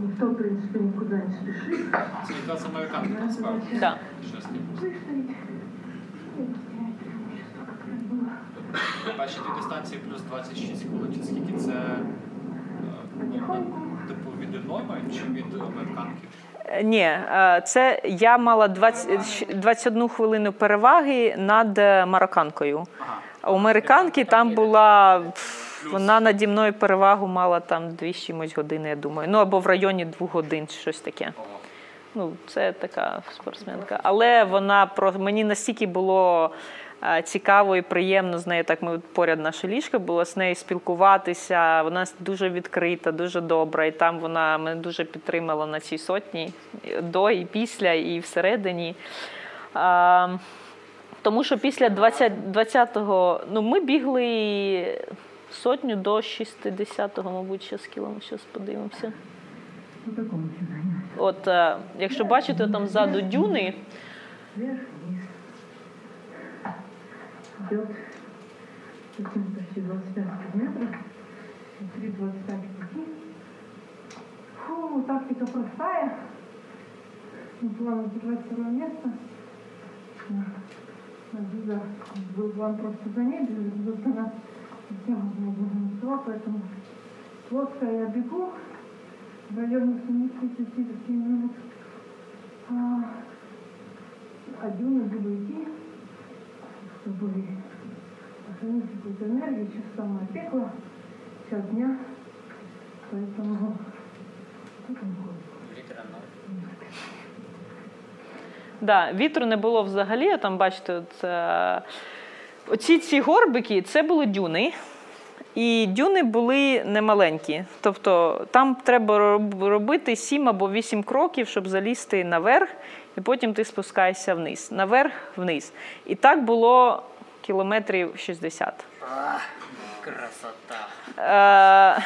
Никто, в принципе, никуда не спешит. Це якраз американка Надо насправді. сейчас да. Чесний. выстоять. И быстрее сейчас сколько прям было. Перші дві дистанції плюс 26 хвилин. Чи скільки це е, Потихоньку. типу від одної чи від американки? Е, Ні, е, це я мала 20, 21 хвилину переваги над е, марокканкою. А у американки там була вона наді мною перевагу мала там дві чимось години, я думаю. Ну або в районі двох годин, щось таке. Ну, це така спортсменка. Але вона про мені настільки було цікаво і приємно з нею. Так ми поряд наше ліжко було з нею спілкуватися. Вона дуже відкрита, дуже добра. І там вона мене дуже підтримала на цій сотні до і після, і всередині. Тому що після 20, 20-го, ну ми бігли сотню до 60-го, мабуть, ще з кілом, зараз подивимося. От е, якщо бачите там ззаду дюни. Идет почти 25 километров. Внутри 25 пути. Фу, тактика простая. Ну, план держать второе место. Азиза был план просто за ней, без она совсем не поэтому плоско я бегу в районе 70 минут. А, а дюны буду идти, чтобы сохранить какую-то энергию. Сейчас самое пекло, час дня, поэтому это будет. Літера ноль. да, вітру не було взагалі. а Там бачите, от, е, оці ці горбики це були дюни. І дюни були немаленькі. Тобто там треба роб- робити 7 або 8 кроків, щоб залізти наверх, і потім ти спускаєшся вниз. Наверх, вниз. І так було кілометрів 60. Ах, красота. Е,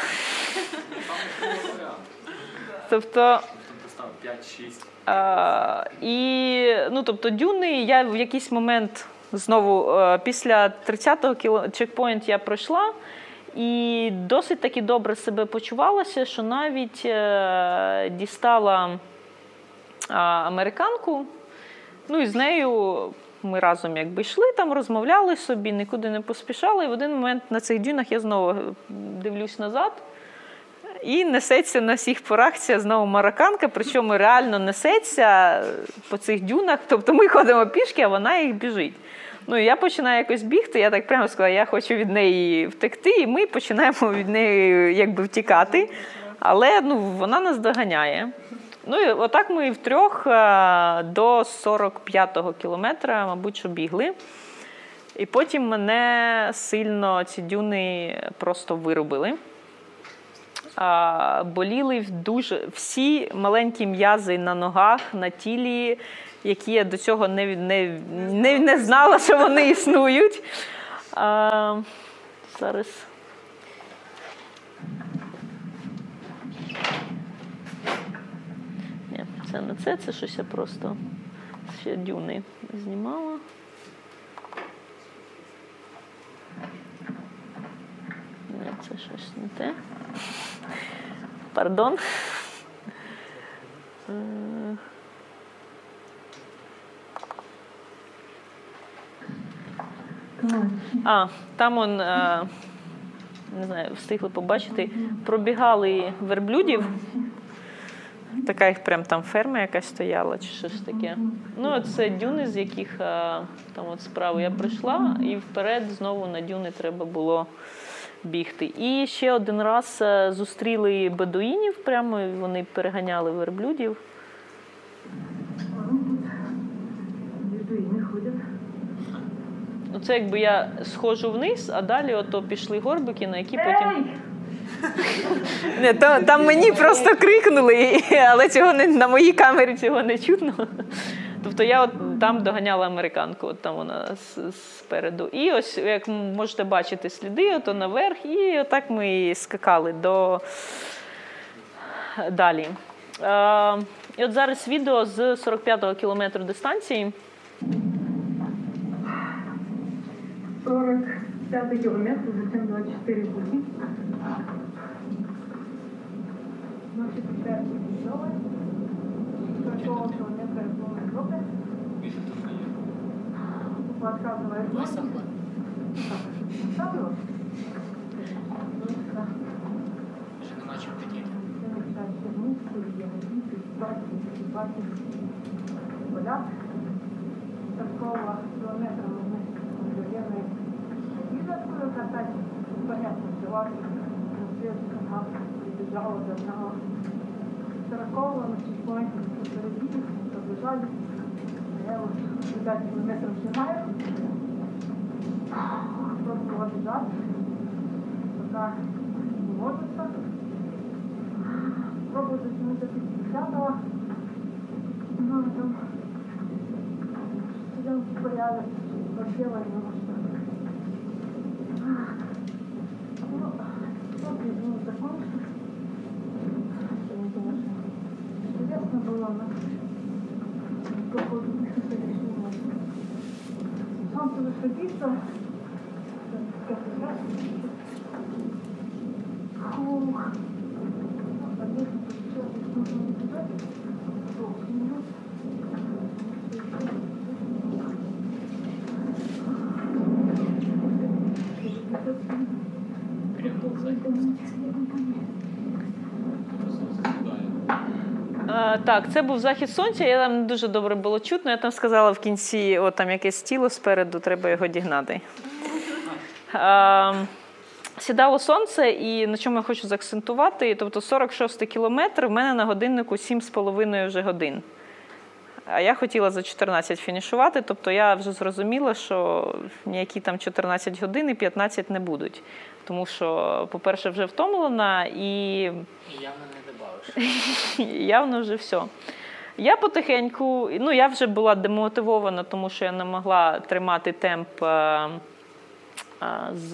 тобто. Став 5-6. А, і ну, тобто, дюни я в якийсь момент знову е, після 30-го кіло... чекпоінт я пройшла. І досить таки добре себе почувалася, що навіть е, дістала американку. Ну і з нею ми разом якби йшли там, розмовляли собі, нікуди не поспішали. І в один момент на цих дюнах я знову дивлюсь назад. І несеться на всіх порах ця знову марокканка, причому реально несеться по цих дюнах. Тобто ми ходимо пішки, а вона їх біжить. Ну я починаю якось бігти. Я так прямо сказала, я хочу від неї втекти, і ми починаємо від неї якби втікати. Але ну, вона нас доганяє. Ну і отак ми втрьох е, до 45-го кілометра, мабуть, що бігли. І потім мене сильно ці дюни просто вирубили. А, боліли дуже всі маленькі м'язи на ногах, на тілі, які я до цього не, не, не, не знала, що вони існують. А, зараз. Ні, це не це, це щось я просто ще дюни знімала. Ні, це щось не те. Пардон. А, там он, е, не знаю, встигли побачити, пробігали верблюдів. Така їх прям там ферма якась стояла, чи щось таке. Ну, це дюни, з яких е, там от справа я прийшла, і вперед знову на дюни треба було бігти. І ще один раз е, зустріли бедуїнів, прямо вони переганяли верблюдів. Бедуины ходят. Ну, це якби я сходжу вниз, а далі ото пішли горбики, на які потім. Не, там, там мені просто крикнули, але цього не на моїй камері цього не чутно. Тобто я от там доганяла американку, от там вона спереду. І ось, як можете бачити, сліди, ото наверх, і отак ми і скакали до далі. Е, і от зараз відео з 45-го кілометру дистанції. 45 километр, затем 24 пути. Значит, теперь Дешевая. 40 километра до Европы. Більше тут не є. Подсказывает Висохла? Ставлю. Ще нема чим хотіти. Такого километра мы наверное, откуда катать, понятно, взяла, канал, прибежала, догнала. Сорокового на чекпоинте попередили, побежали. Я вот 5 километров снимаю. Пробовала бежать, пока не может Пробую дотянуть до 50-го. Ну, там студентский порядок подела немножко. Ну, вот, ну, закончил. Сегодня, конечно, походу не решила. Солнце высадится. Как раз. Фух. Прямо в захід. Просто закидає. Е, так, це був захід сонця, я там не дуже добре було чутно. Я там сказала в кінці, от там якесь тіло спереду, треба його дігнати. Е, сідало сонце, і на чому я хочу заакцентувати, тобто 46 кілометр, в мене на годиннику 7,5 вже годин. А я хотіла за 14 фінішувати, тобто я вже зрозуміла, що ніякі там 14 годин і 15 не будуть. Тому що, по-перше, вже втомлена і явно не. явно вже все. Я потихеньку, ну я вже була демотивована, тому що я не могла тримати темп е, е, з.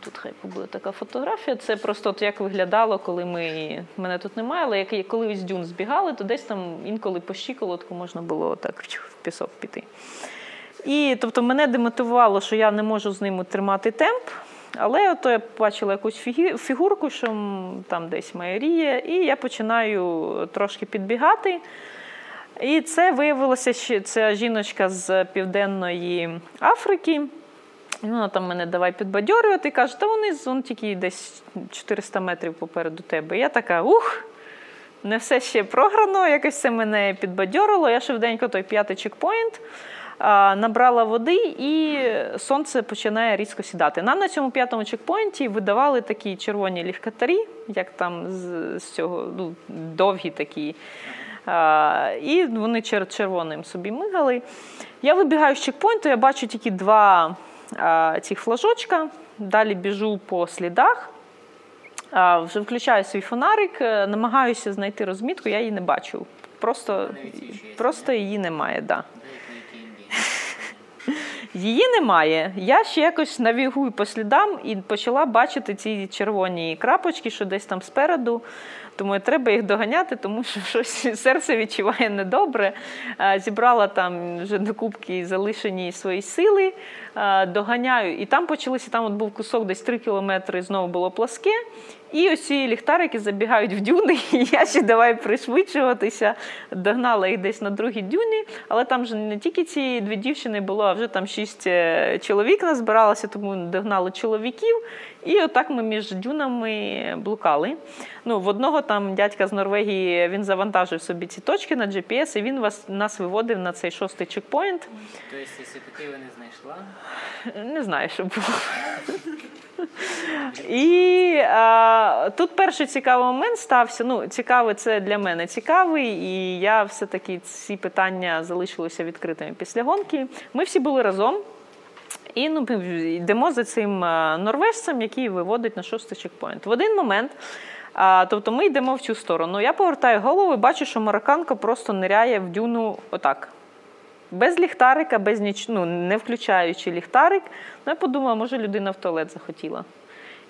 Тут хай буде така фотографія. Це просто от як виглядало, коли ми. Мене тут немає, але як коли з дюн збігали, то десь там інколи по щиколотку можна було так в пісок піти. І тобто мене демотивувало, що я не можу з ними тримати темп. Але ото я побачила якусь фігурку, що там десь майоріє, і я починаю трошки підбігати. І це виявилося, що ця жіночка з Південної Африки. Вона там мене давай підбадьорювати і каже, та вони вон тільки десь 400 метрів попереду тебе. Я така, ух, не все ще програно, якось це мене підбадьорило. Я швиденько той п'ятий чекпоінт. Набрала води, і сонце починає різко сідати. Нам на цьому п'ятому чекпоінті видавали такі червоні ліхкатарі, як там з, цього ну, довгі такі. І вони червоним собі мигали. Я вибігаю з чекпоінту, я бачу тільки два цих флажочка. далі біжу по слідах. Вже включаю свій фонарик, е, намагаюся знайти розмітку, я її не бачу. Просто, просто її немає. Да. Її немає. Я ще якось навігую по слідам і почала бачити ці червоні крапочки, що десь там спереду. Тому треба їх доганяти, тому що щось серце відчуває недобре. Е, Зібрала там вже до кубки залишені свої сили, доганяю. І там почалися, там от був кусок десь 3 кілометри, знову було пласке. І ось ці ліхтарики забігають в дюни, і я ще давай пришвидшуватися. Догнала їх десь на другій дюні, але там же не тільки ці дві дівчини було, а вже там шість е, чоловік назбиралося, тому догнали чоловіків. І отак ми між дюнами блукали. Ну, в одного там дядька з Норвегії він завантажив собі ці точки на GPS, і він вас, нас виводив на цей шостий чекпоінт. Тобто, якщо ти не знайшла, Не знаю, що було. І а, тут перший цікавий момент стався. Ну, цікавий це для мене цікавий, і я все-таки ці питання залишилися відкритими після гонки. Ми всі були разом. І ну, йдемо за цим норвежцем, який виводить на шостий чекпоінт. В один момент, а, тобто ми йдемо в цю сторону. Я повертаю голову і бачу, що марокканка просто ниряє в дюну отак. Без ліхтарика, без ніч... ну, не включаючи ліхтарик. Ну, я подумала, може людина в туалет захотіла.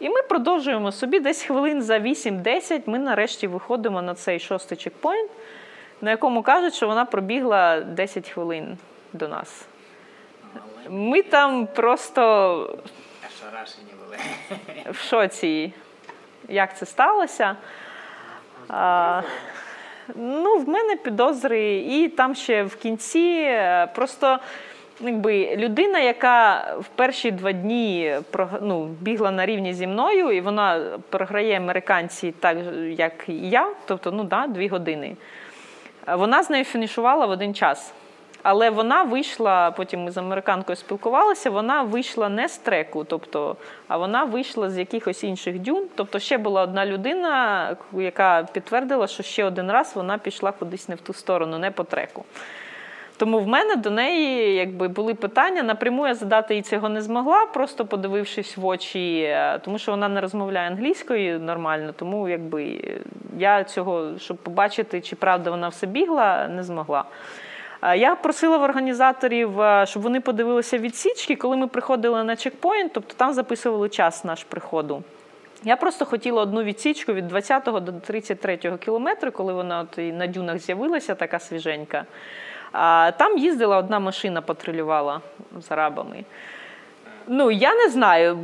І ми продовжуємо собі десь хвилин за 8-10. Ми нарешті виходимо на цей шостий чекпоінт, на якому кажуть, що вона пробігла 10 хвилин до нас. Ми там просто були. в шоці, як це сталося. А, ну, в мене підозри, і там ще в кінці е, просто. Якби людина, яка в перші два дні ну, бігла на рівні зі мною, і вона програє американці так, як і я, тобто ну, да, дві години. Вона з нею фінішувала в один час. Але вона вийшла, потім ми з американкою спілкувалися, вона вийшла не з треку, тобто, а вона вийшла з якихось інших дюн. Тобто ще була одна людина, яка підтвердила, що ще один раз вона пішла кудись не в ту сторону, не по треку. Тому в мене до неї якби були питання. Напряму я задати їй цього не змогла, просто подивившись в очі, е, тому що вона не розмовляє англійською нормально. Тому якби я цього, щоб побачити, чи правда вона все бігла, не змогла. Е, Я просила в організаторів, е, щоб вони подивилися відсічки, коли ми приходили на чекпоінт, тобто там записували час наш приходу. Я просто хотіла одну відсічку від 20 до 33 кілометру, коли вона от і на дюнах з'явилася, така свіженька. А там їздила одна машина, патрулювала з арабами. Ну, я не знаю.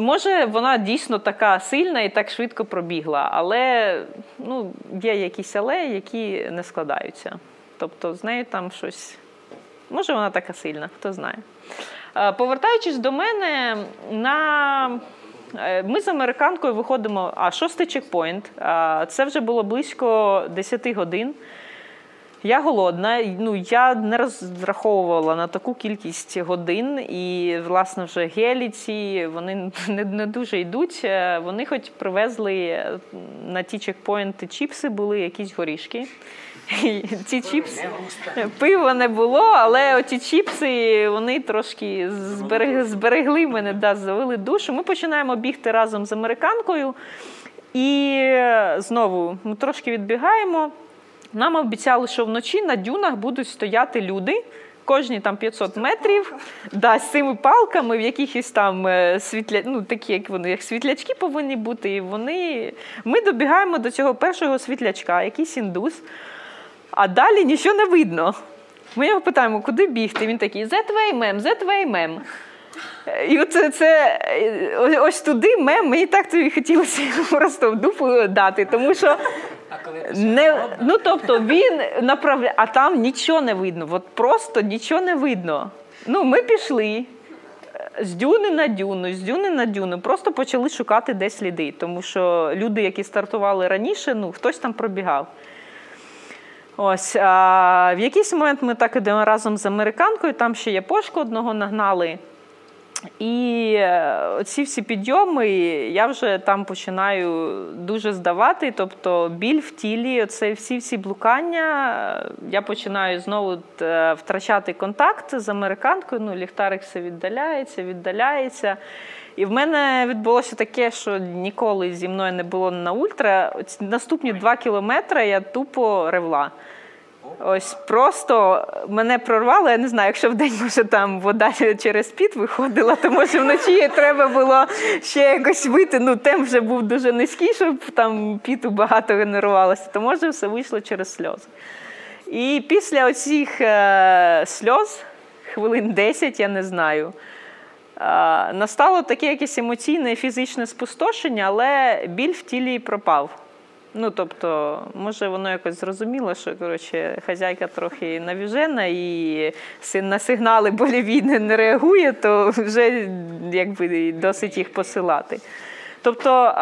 Може, вона дійсно така сильна і так швидко пробігла, але ну, є якісь але, які не складаються. Тобто з нею там щось. Може, вона така сильна, хто знає. Е, Повертаючись до мене, на... е, ми з американкою виходимо, а шостий чекпоінт. Це вже було близько 10 годин. Я голодна, ну я не розраховувала на таку кількість годин, і власне вже геліці вони не, не дуже йдуть. Е, Вони хоч привезли на ті чекпоінти чіпси, були якісь горішки. Ці чіпси пива не було, але оті чіпси вони трошки зберег, зберегли мене, да, завели душу. Ми починаємо бігти разом з американкою, і е, знову ми трошки відбігаємо. Нам обіцяли, що вночі на дюнах будуть стояти люди. Кожні там 500 метрів, да, з цими палками, в якихось там е, світля... ну, такі, як вони, як світлячки повинні бути. І вони... Ми добігаємо до цього першого світлячка, якийсь індус, а далі нічого не видно. Ми його питаємо, куди бігти? Він такий, that way, ma'am, that way, ma'am. І оце, це, е, ось- ось туди мем, мені так тобі хотілося просто в дупу дати, тому що не, ну тобто він направляє, а там нічого не видно. От просто нічого не видно. Ну, ми пішли е, з дюни на дюну, з дюни на дюну, просто почали шукати де сліди, тому що люди, які стартували раніше, ну хтось там пробігав. Ось а, в якийсь момент ми так ідемо разом з американкою, там ще є пошку одного нагнали. І е, ці всі підйоми я вже там починаю дуже здавати. Тобто біль в тілі, це всі всі блукання. Я починаю знову е, втрачати контакт з американкою. Ну, ліхтарик все віддаляється, віддаляється. І в мене відбулося таке, що ніколи зі мною не було на ультра. Наступні два кілометри я тупо ревла. Ось просто мене прорвало. Я не знаю, якщо в день може там вода через піт виходила, то може вночі треба було ще якось вийти. Ну, темп вже був дуже низький, щоб там піту багато генерувалося, то може все вийшло через сльози. І після оцих е, сльоз, хвилин 10, я не знаю. Е, Настало таке якесь емоційне фізичне спустошення, але біль в тілі пропав. Ну, тобто, може, воно якось зрозуміло, що коротше, хазяйка трохи навіжена і на сигнали боліві не реагує, то вже якби досить їх посилати. Тобто.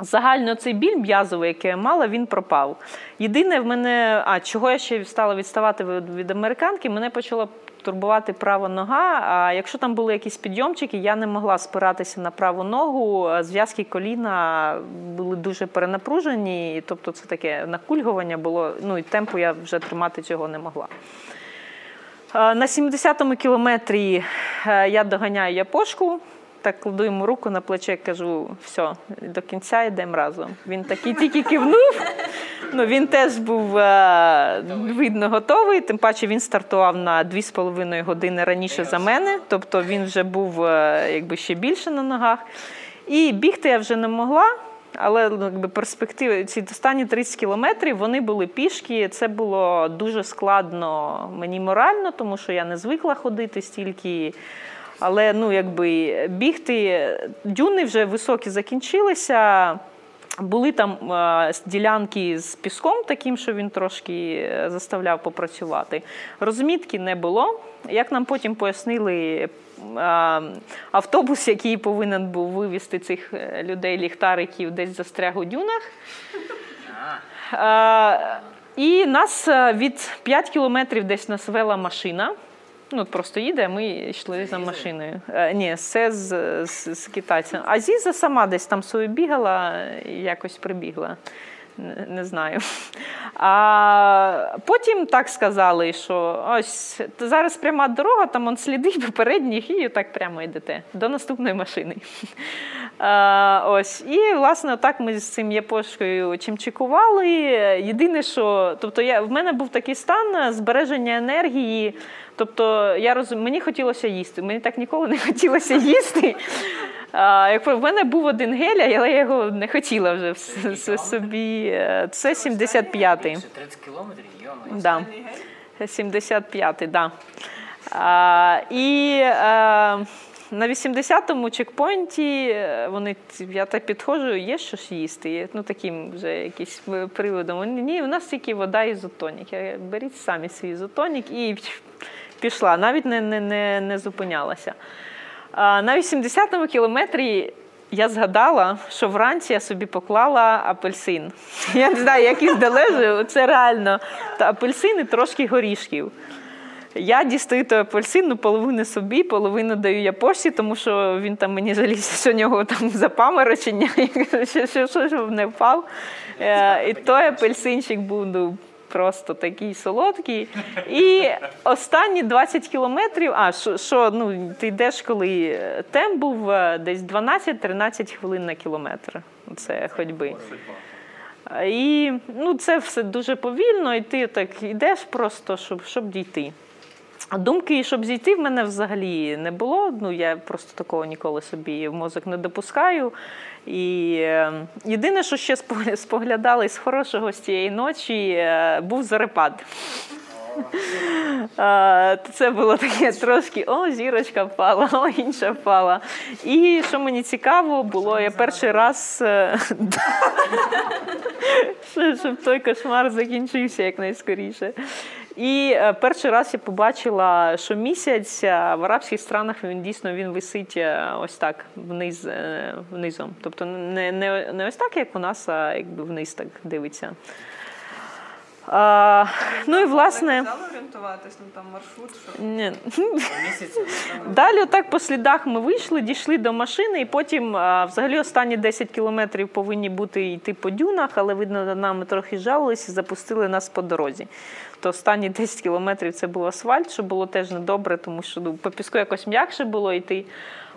Загально цей біль м'язовий, який я мала, він пропав. Єдине в мене, а чого я ще стала відставати від, від американки, мене почало турбувати права нога. А якщо там були якісь підйомчики, я не могла спиратися на праву ногу. Зв'язки коліна були дуже перенапружені, тобто це таке накульгування було. Ну і темпу я вже тримати цього не могла. На 70-му кілометрі е, я доганяю япошку, так кладу йому руку на плече, і кажу, все, до кінця йдемо разом. Він такий тільки кивнув. Ну, він теж був е, видно готовий, тим паче він стартував на 2,5 години раніше за мене, тобто він вже був е, якби ще більше на ногах. І бігти я вже не могла. Але ну, якби перспективи ці останні 30 кілометрів вони були пішки. Це було дуже складно мені морально, тому що я не звикла ходити стільки. Але ну, якби бігти, дюни вже високі закінчилися. Були там е, ділянки з піском, таким, що він трошки е, заставляв попрацювати. Розмітки не було. Як нам потім пояснили, е, автобус, який повинен був вивезти цих е, людей ліхтариків, десь застряг у дюнах. Е, І нас е, від 5 кілометрів десь нас вела машина. Ну, просто їде, а ми йшли за машиною. Е, ні, це з, з, з китайцем. А Зіза сама десь там собі бігала і якось прибігла. Не, не знаю. А потім так сказали, що ось зараз пряма дорога, там он сліди попередніх, і так прямо йдете до наступної машини. А, ось. І, власне, так ми з цим япошкою чимчикували. Єдине, що тобто я, в мене був такий стан збереження енергії. Тобто, я розум... мені хотілося їсти. Мені так ніколи не хотілося їсти. А, як в мене був один гель, але я його не хотіла вже собі. Е, Це 75-й. Ще 30 кілометрів. Да. 75-й, да. А, і а, на 80-му чекпоінті е, вони, я так підходжу, є що ж їсти. Ну, таким вже якийсь приводом. Ні, у нас тільки вода і ізотонік. Беріть самі свій ізотонік і пішла. Навіть не, не, не, не зупинялася. На 80-му кілометрі я згадала, що вранці я собі поклала апельсин. Я не знаю, як їх долежу, це реально. Та апельсин і трошки горішків. Я дістаю той апельсин, ну, половину собі, половину даю япошці, тому що він там мені жалівся, що у нього там запаморочення, я кажу, що, що, що, не впав. Е, і той апельсинчик був ну, просто такий солодкий. І останні 20 кілометрів, а що, що ну, ти йдеш, коли темп був е, десь 12-13 хвилин на кілометр. Це ходьби. І ну, це все дуже повільно, і ти так йдеш просто, щоб, щоб дійти. Думки, щоб зійти, в мене взагалі не було. Ну, я просто такого ніколи собі в мозок не допускаю. І е, єдине, що ще споглядали з хорошого з цієї ночі, е, був зарепад. Це було таке трошки: о, зірочка впала, о, інша впала. І що мені цікаво було, я перший раз, е, щоб той кошмар закінчився якнайскоріше. І е, перший раз я побачила, що місяць е, в арабських странах він дійсно він висить е, ось так вниз, внизом. Тобто не, не, не ось так, як у нас, а якби вниз так дивиться. А, ну і власне. Орієнтуватись, ну там маршрут, що Ні. Далі отак по слідах ми вийшли, дійшли до машини, і потім взагалі останні 10 кілометрів повинні бути йти по дюнах, але видно, нами трохи жалилися і запустили нас по дорозі. То останні 10 кілометрів це був асфальт, що було теж недобре, тому що ну, по піску якось м'якше було йти.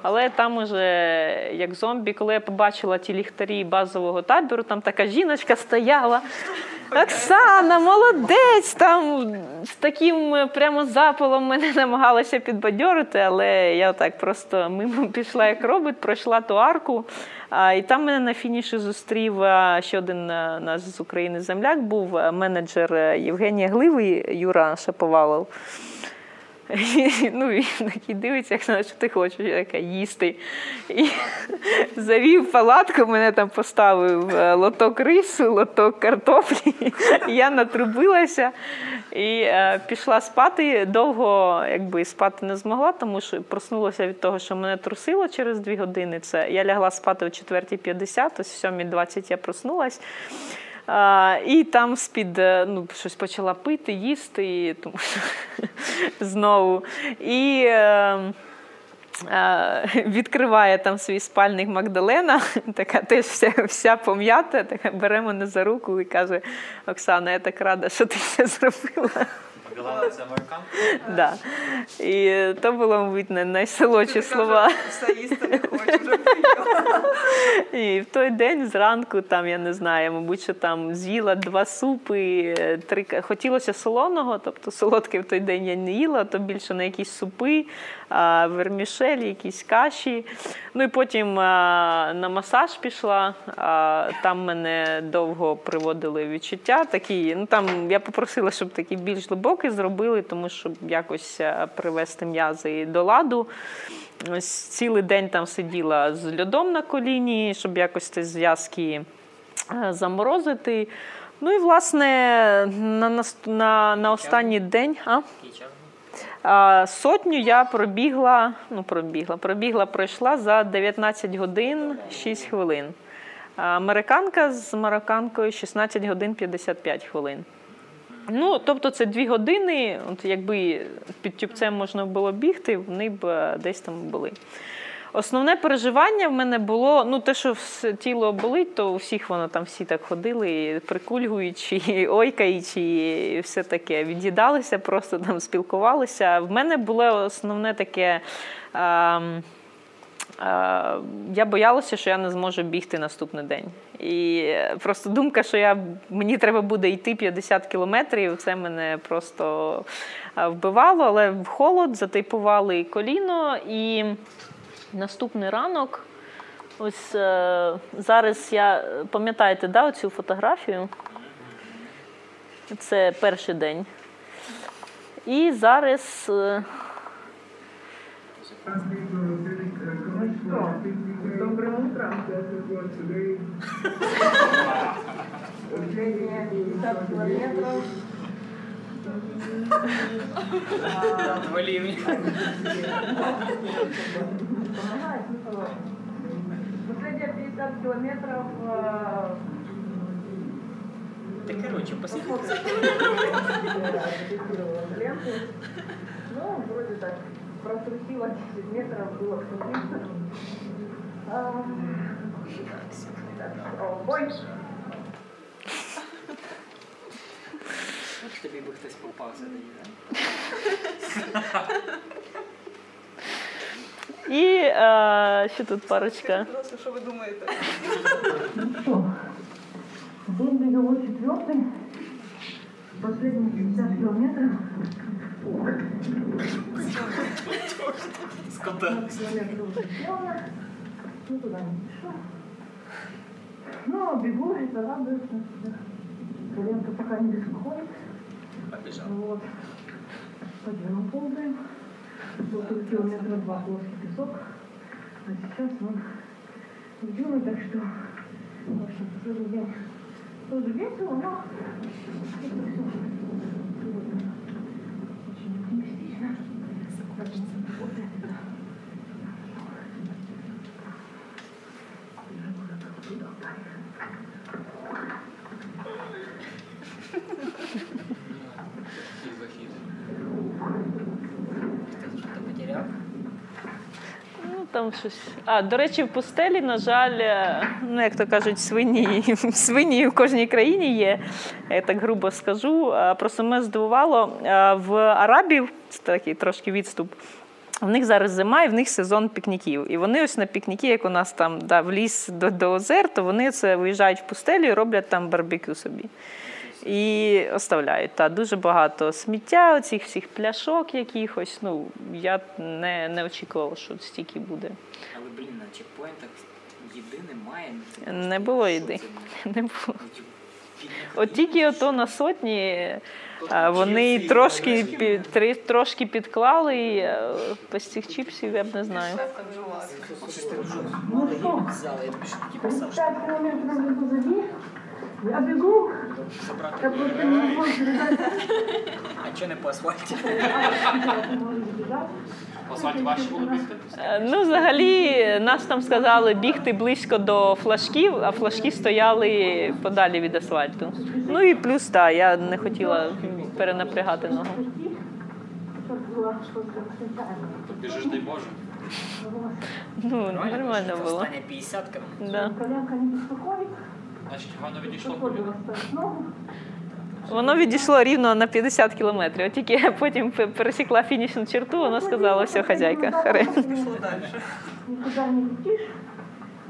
Але там уже як зомбі, коли я побачила ті ліхтарі базового табору, там така жіночка стояла. Оксана, молодець! Там з таким прямо запалом мене намагалася підбадьорити, але я так просто мимо пішла як робить, пройшла ту арку. І там мене на фініші зустрів ще один а, наш з України земляк, був менеджер е, Євгенія Гливий, Юра Шаповалов. Ну, він такий дивиться, як знає, що ти хочеш, я така їсти. І завів палатку, мене там поставив е, лоток рису, лоток картоплі. Я натрубилася і е, пішла спати. Довго якби, спати не змогла, тому що проснулася від того, що мене трусило через дві години. Це я лягла спати о 4.50, ось о 7.20 я проснулась. А, і там з-під е, ну, щось почала пити, їсти, і, тому що знову. І е, е, відкриває там свій спальник Магдалена, така теж вся, вся пом'ята, така бере мене за руку і каже: Оксана, я так рада, що ти це зробила. Магеллана це американка? Да. І то було, мабуть, не найсолодші слова. Все їсти не хочу, вже. І в той день зранку, там, я не знаю, мабуть, що там з'їла два супи, три к- хотілося солоного, тобто солодке в той день я не їла, то більше на якісь супи, а, вермішелі, якісь каші. Ну і потім на масаж пішла. Там мене довго приводили відчуття. Такі, ну там я попросила, щоб такі більш глибокі зробили, тому щоб якось а, привести м'язи до ладу. Ось цілий день там сиділа з льодом на коліні, щоб якось ці зв'язки е, заморозити. Ну і власне на, на, на останній день. А? Сотню я пробігла, ну пробігла, пробігла, пройшла за 19 годин 6 хвилин. Американка з марокканкою 16 годин 55 хвилин. Ну, тобто це дві години, от якби під тюбцем можна було бігти, вони б е, десь там були. Основне переживання в мене було, ну те, що тіло болить, то у всіх воно там всі так ходили, прикульгуючи, ойкаючи, і все таке. Від'їдалися, просто там спілкувалися. В мене було основне таке. ем, Е, Я боялася, що я не зможу бігти наступний день. І просто думка, що я, мені треба буде йти 50 кілометрів, це мене просто е, вбивало, але в холод затейпували коліно. І наступний ранок, ось е, зараз я пам'ятаєте, да, оцю фотографію? Це перший день. І зараз. е, Доброе утро. Последние 50 километров. Отвали меня. Помогает, ну, что Последние 50 километров а, Да короче, посмотри. зафиксировала ленту. Ну, вроде так, протрусила 10 метров, было все видно. А, так, о, Бой. Тобі би хтось попався тоді, так? І е, що тут парочка? Просто, Що ви думаєте? Что? День беговой четвертый. Последние 50 километров. Скота. Километр уже сделано. Ну, туда не пишу. Ну, бегу, это радует. Коленка пока не беспокоит. Побіжав. Вот. Пойдем ползаем. Около километра два плоский песок. А сейчас он дюны, так что, в общем, целый день тоже весело, но это все очень оптимистично. Поэтому вот это щось. А, до речі, в пустелі, на жаль, е, ну як то кажуть, свині, свині в кожній країні є. Я так грубо скажу. Просто мене здивувало е, в арабів, це такий трошки відступ. В них зараз зима і в них сезон пікніків. І вони ось на пікніки, як у нас там да, в ліс до, до озер, то вони це виїжджають в пустелю і роблять там барбекю собі. І оставляють. Та дуже багато сміття, оцих всіх пляшок якихось. Ну, я не, не очікувала, що стільки буде. Але, блін, на чекпоінтах їди немає. ну, Не було їди. Не було. Ну, От тільки ото на сотні а, вони трошки, під, три- трошки підклали і е, без цих чіпсів я б не знаю. Я тобі ще тоді писав, що 5 километров уже позади. Я бегу. Я просто не могу передать. А чого не по асфальті? По асфальті важче було бігти? Е, Ну, взагалі, нас там сказали бігти близько до флажків, а флажки стояли подалі від асфальту. Ну і плюс, так, я не хотіла перенапрягати ногу. Біжиш, дай Боже. Ну, нормально було. Остання 50 Да. Значить, воно відійшло ногу. Воно відійшло рівно на 50 кілометрів. От Тільки я потім пересікла фінішну черту, воно сказала, все, хазяйка, харе. Пішло далі. Нікуди не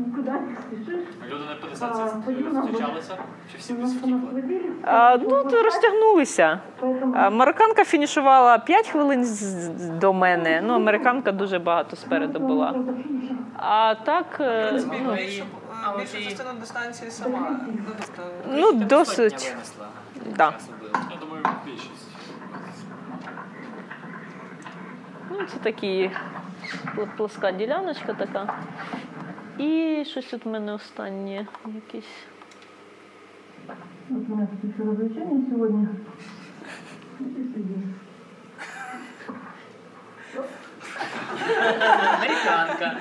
никуда не спешишь. Люди на 50 зустрічалися? Чи всі десь втікли? ну, то розтягнулися. Марокканка фінішувала 5 хвилин до мене. Ну, американка дуже багато спереду була. А так, е, ну, А більшу частину дистанції сама. Ну, тобто, ну досить. Да. Я думаю, більшість. Ну, це такі пл- плоска діляночка така. І щось тут в мене останнє якесь. От у нас тут еще развлечения сегодня. Американка.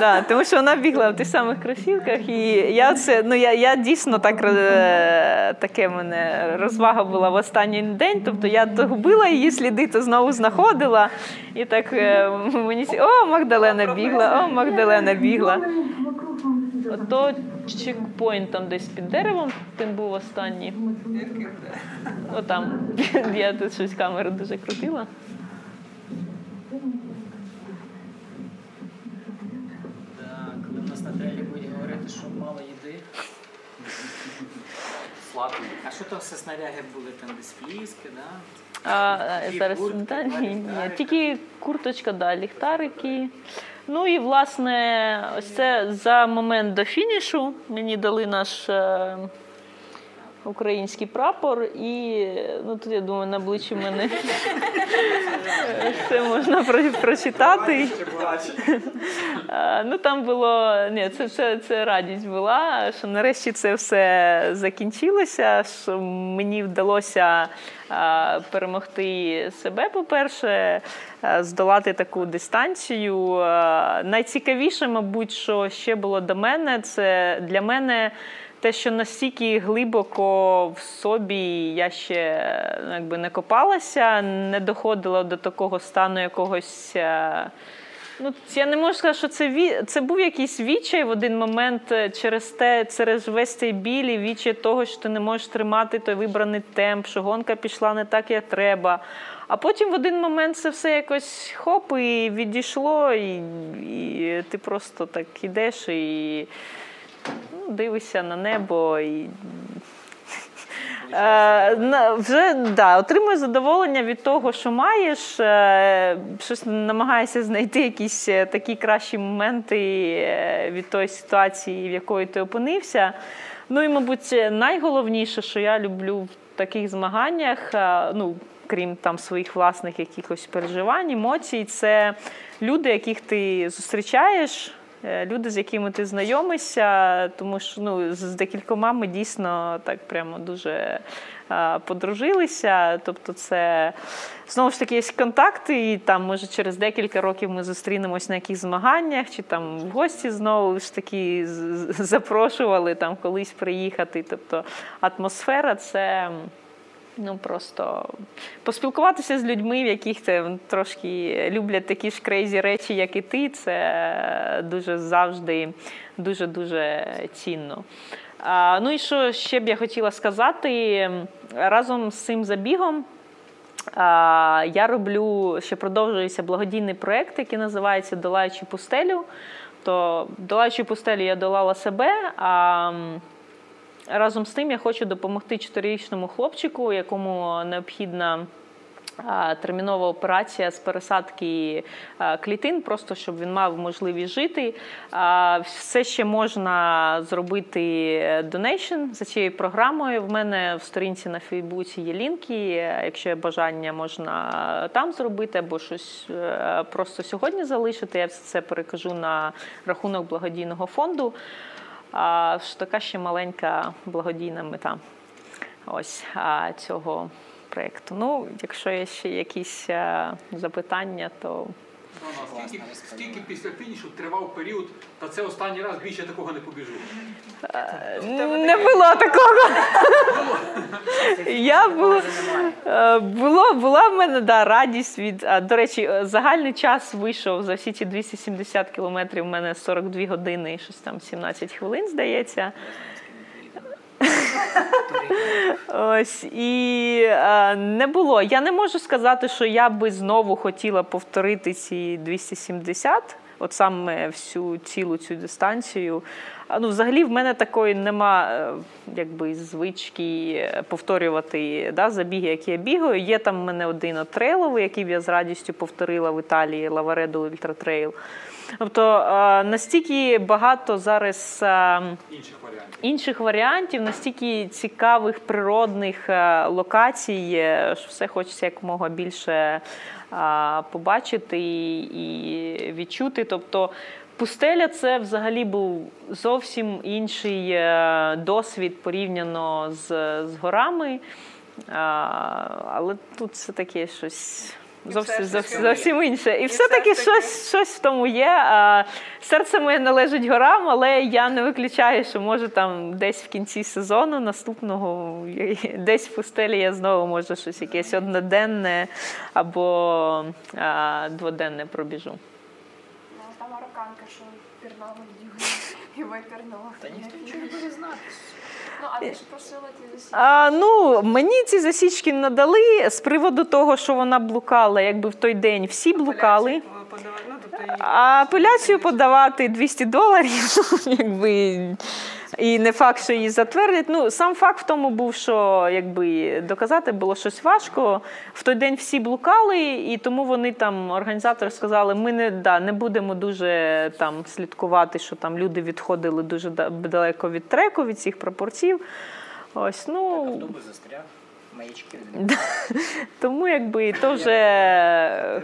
Да, тому що вона бігла в тих самих кросівках, і я це ну я, я дійсно так е, таке мене розвага була в останній день. Тобто я то губила її сліди, то знову знаходила. І так е, мені сі- о, Магдалена бігла, о, Магдалена бігла. Ото чекпоінт там десь під деревом, тим був останній. Отам. Я тут щось камеру дуже крутила. Що мало їди. Сладкий. А що то все снаряги були там десь фліски, да? А, е, Дві зараз куртки, два ні, ні, ліхтарика. тільки курточка, да, ліхтарики. Ну і власне, ось це за момент до фінішу мені дали наш е, український прапор, і ну тут я думаю, на обличчі мене все можна прочитати. Ну там було ні, це, це, це радість була, що нарешті це все закінчилося. Що мені вдалося перемогти себе, по-перше, здолати таку дистанцію. Найцікавіше, мабуть, що ще було до мене, це для мене. Те, що настільки глибоко в собі я ще ну, якби не копалася, не доходила до такого стану якогось. е, Ну, я не можу сказати, що це це був якийсь відчай в один момент е, через те, через весь цей біль і відчай того, що ти не можеш тримати той вибраний темп, що гонка пішла не так, як треба. А потім в один момент це все якось хоп і відійшло, і, і ти просто так ідеш і ну, дивишся на небо і Е, вже да, отримуєш задоволення від того, що маєш. е, Щось намагаєшся знайти якісь е, такі кращі моменти е, від тої ситуації, в якої ти опинився. Ну і, мабуть, найголовніше, що я люблю в таких змаганнях, е, ну, крім там своїх власних якихось переживань, емоцій, це люди, яких ти зустрічаєш. Е, Люди, з якими ти знайомишся, тому що ну, з- декількома ми дійсно так прямо дуже подружилися. Тобто, це знову ж таки є контакти, і там, може, через декілька років ми зустрінемось на якихось змаганнях, чи там в гості знову ж таки запрошували там колись приїхати. Тобто атмосфера це. Ну просто поспілкуватися з людьми, в яких ти трошки люблять такі ж крейзі речі, як і ти, це дуже завжди дуже дуже цінно. А, ну і що ще б я хотіла сказати разом з цим забігом. Я роблю ще продовжується благодійний проєкт, який називається Долаючи пустелю. То долаючи пустелю я долала себе. А разом з тим я хочу допомогти чотирирічному хлопчику, якому необхідна. Термінова операція з пересадки клітин, просто щоб він мав можливість жити. Все ще можна зробити донейшн за цією програмою. В мене в сторінці на Фейсбуці є лінки. Якщо є бажання, можна там зробити або щось е, просто сьогодні залишити. Я все це перекажу на рахунок благодійного фонду. А така ще маленька благодійна мета ось цього проєкту. Ну, якщо є ще якісь а, запитання, то Роман, скільки, скільки після фінішу тривав період, та це останній раз більше такого не побіжу. не було такого. Я немає. е, було, була в мене да, радість від. а, До речі, е, загальний час вийшов за всі ці 270 кілометрів. У мене 42 години і щось там 17 хвилин, здається. Ось і е, не було. Я не можу сказати, що я би знову хотіла повторити ці 270, от саме всю цілу цю дистанцію. Ну, взагалі, в мене такої нема е, якби, звички повторювати да, забіги, які я бігаю. Є там в мене один от трейловий, який б я з радістю повторила в Італії Лаваредо Ультратрейл. Тобто е, настільки багато зараз. е, Інших варіантів. інших варіантів, настільки цікавих природних е, локацій, що все хочеться якомога більше побачити і, відчути. Тобто пустеля це взагалі був зовсім інший досвід порівняно з, з горами. А, але тут все таке щось. І Зовсім, зовсім, зовсім інше. І, і все все таки ж щось, щось в тому є. Серце моє належить горам, але я не виключаю, що може там десь в кінці сезону наступного, десь в пустелі я знову може щось якесь одноденне або а, дводенне пробіжу. Ну, та марокканка, що пірнала і випірнула. Та ніхто нічого не буде знати. Ну, а ти ж просила ті засічки. А, ну, мені ці засічки надали з приводу того, що вона блукала, якби в той день всі блукали. Подавати, ну, тобто А апеляцію подавати 200 доларів, якби. І не факт, що її затвердять. Ну, сам факт в тому був, що якби доказати було щось важко. В той день всі блукали, і тому вони там, організатори сказали, ми не, да, не будемо дуже там слідкувати, що там люди відходили дуже да- далеко від треку, від цих пропорців. Ось, ну, Автобус застряг, маячки. тому якби то вже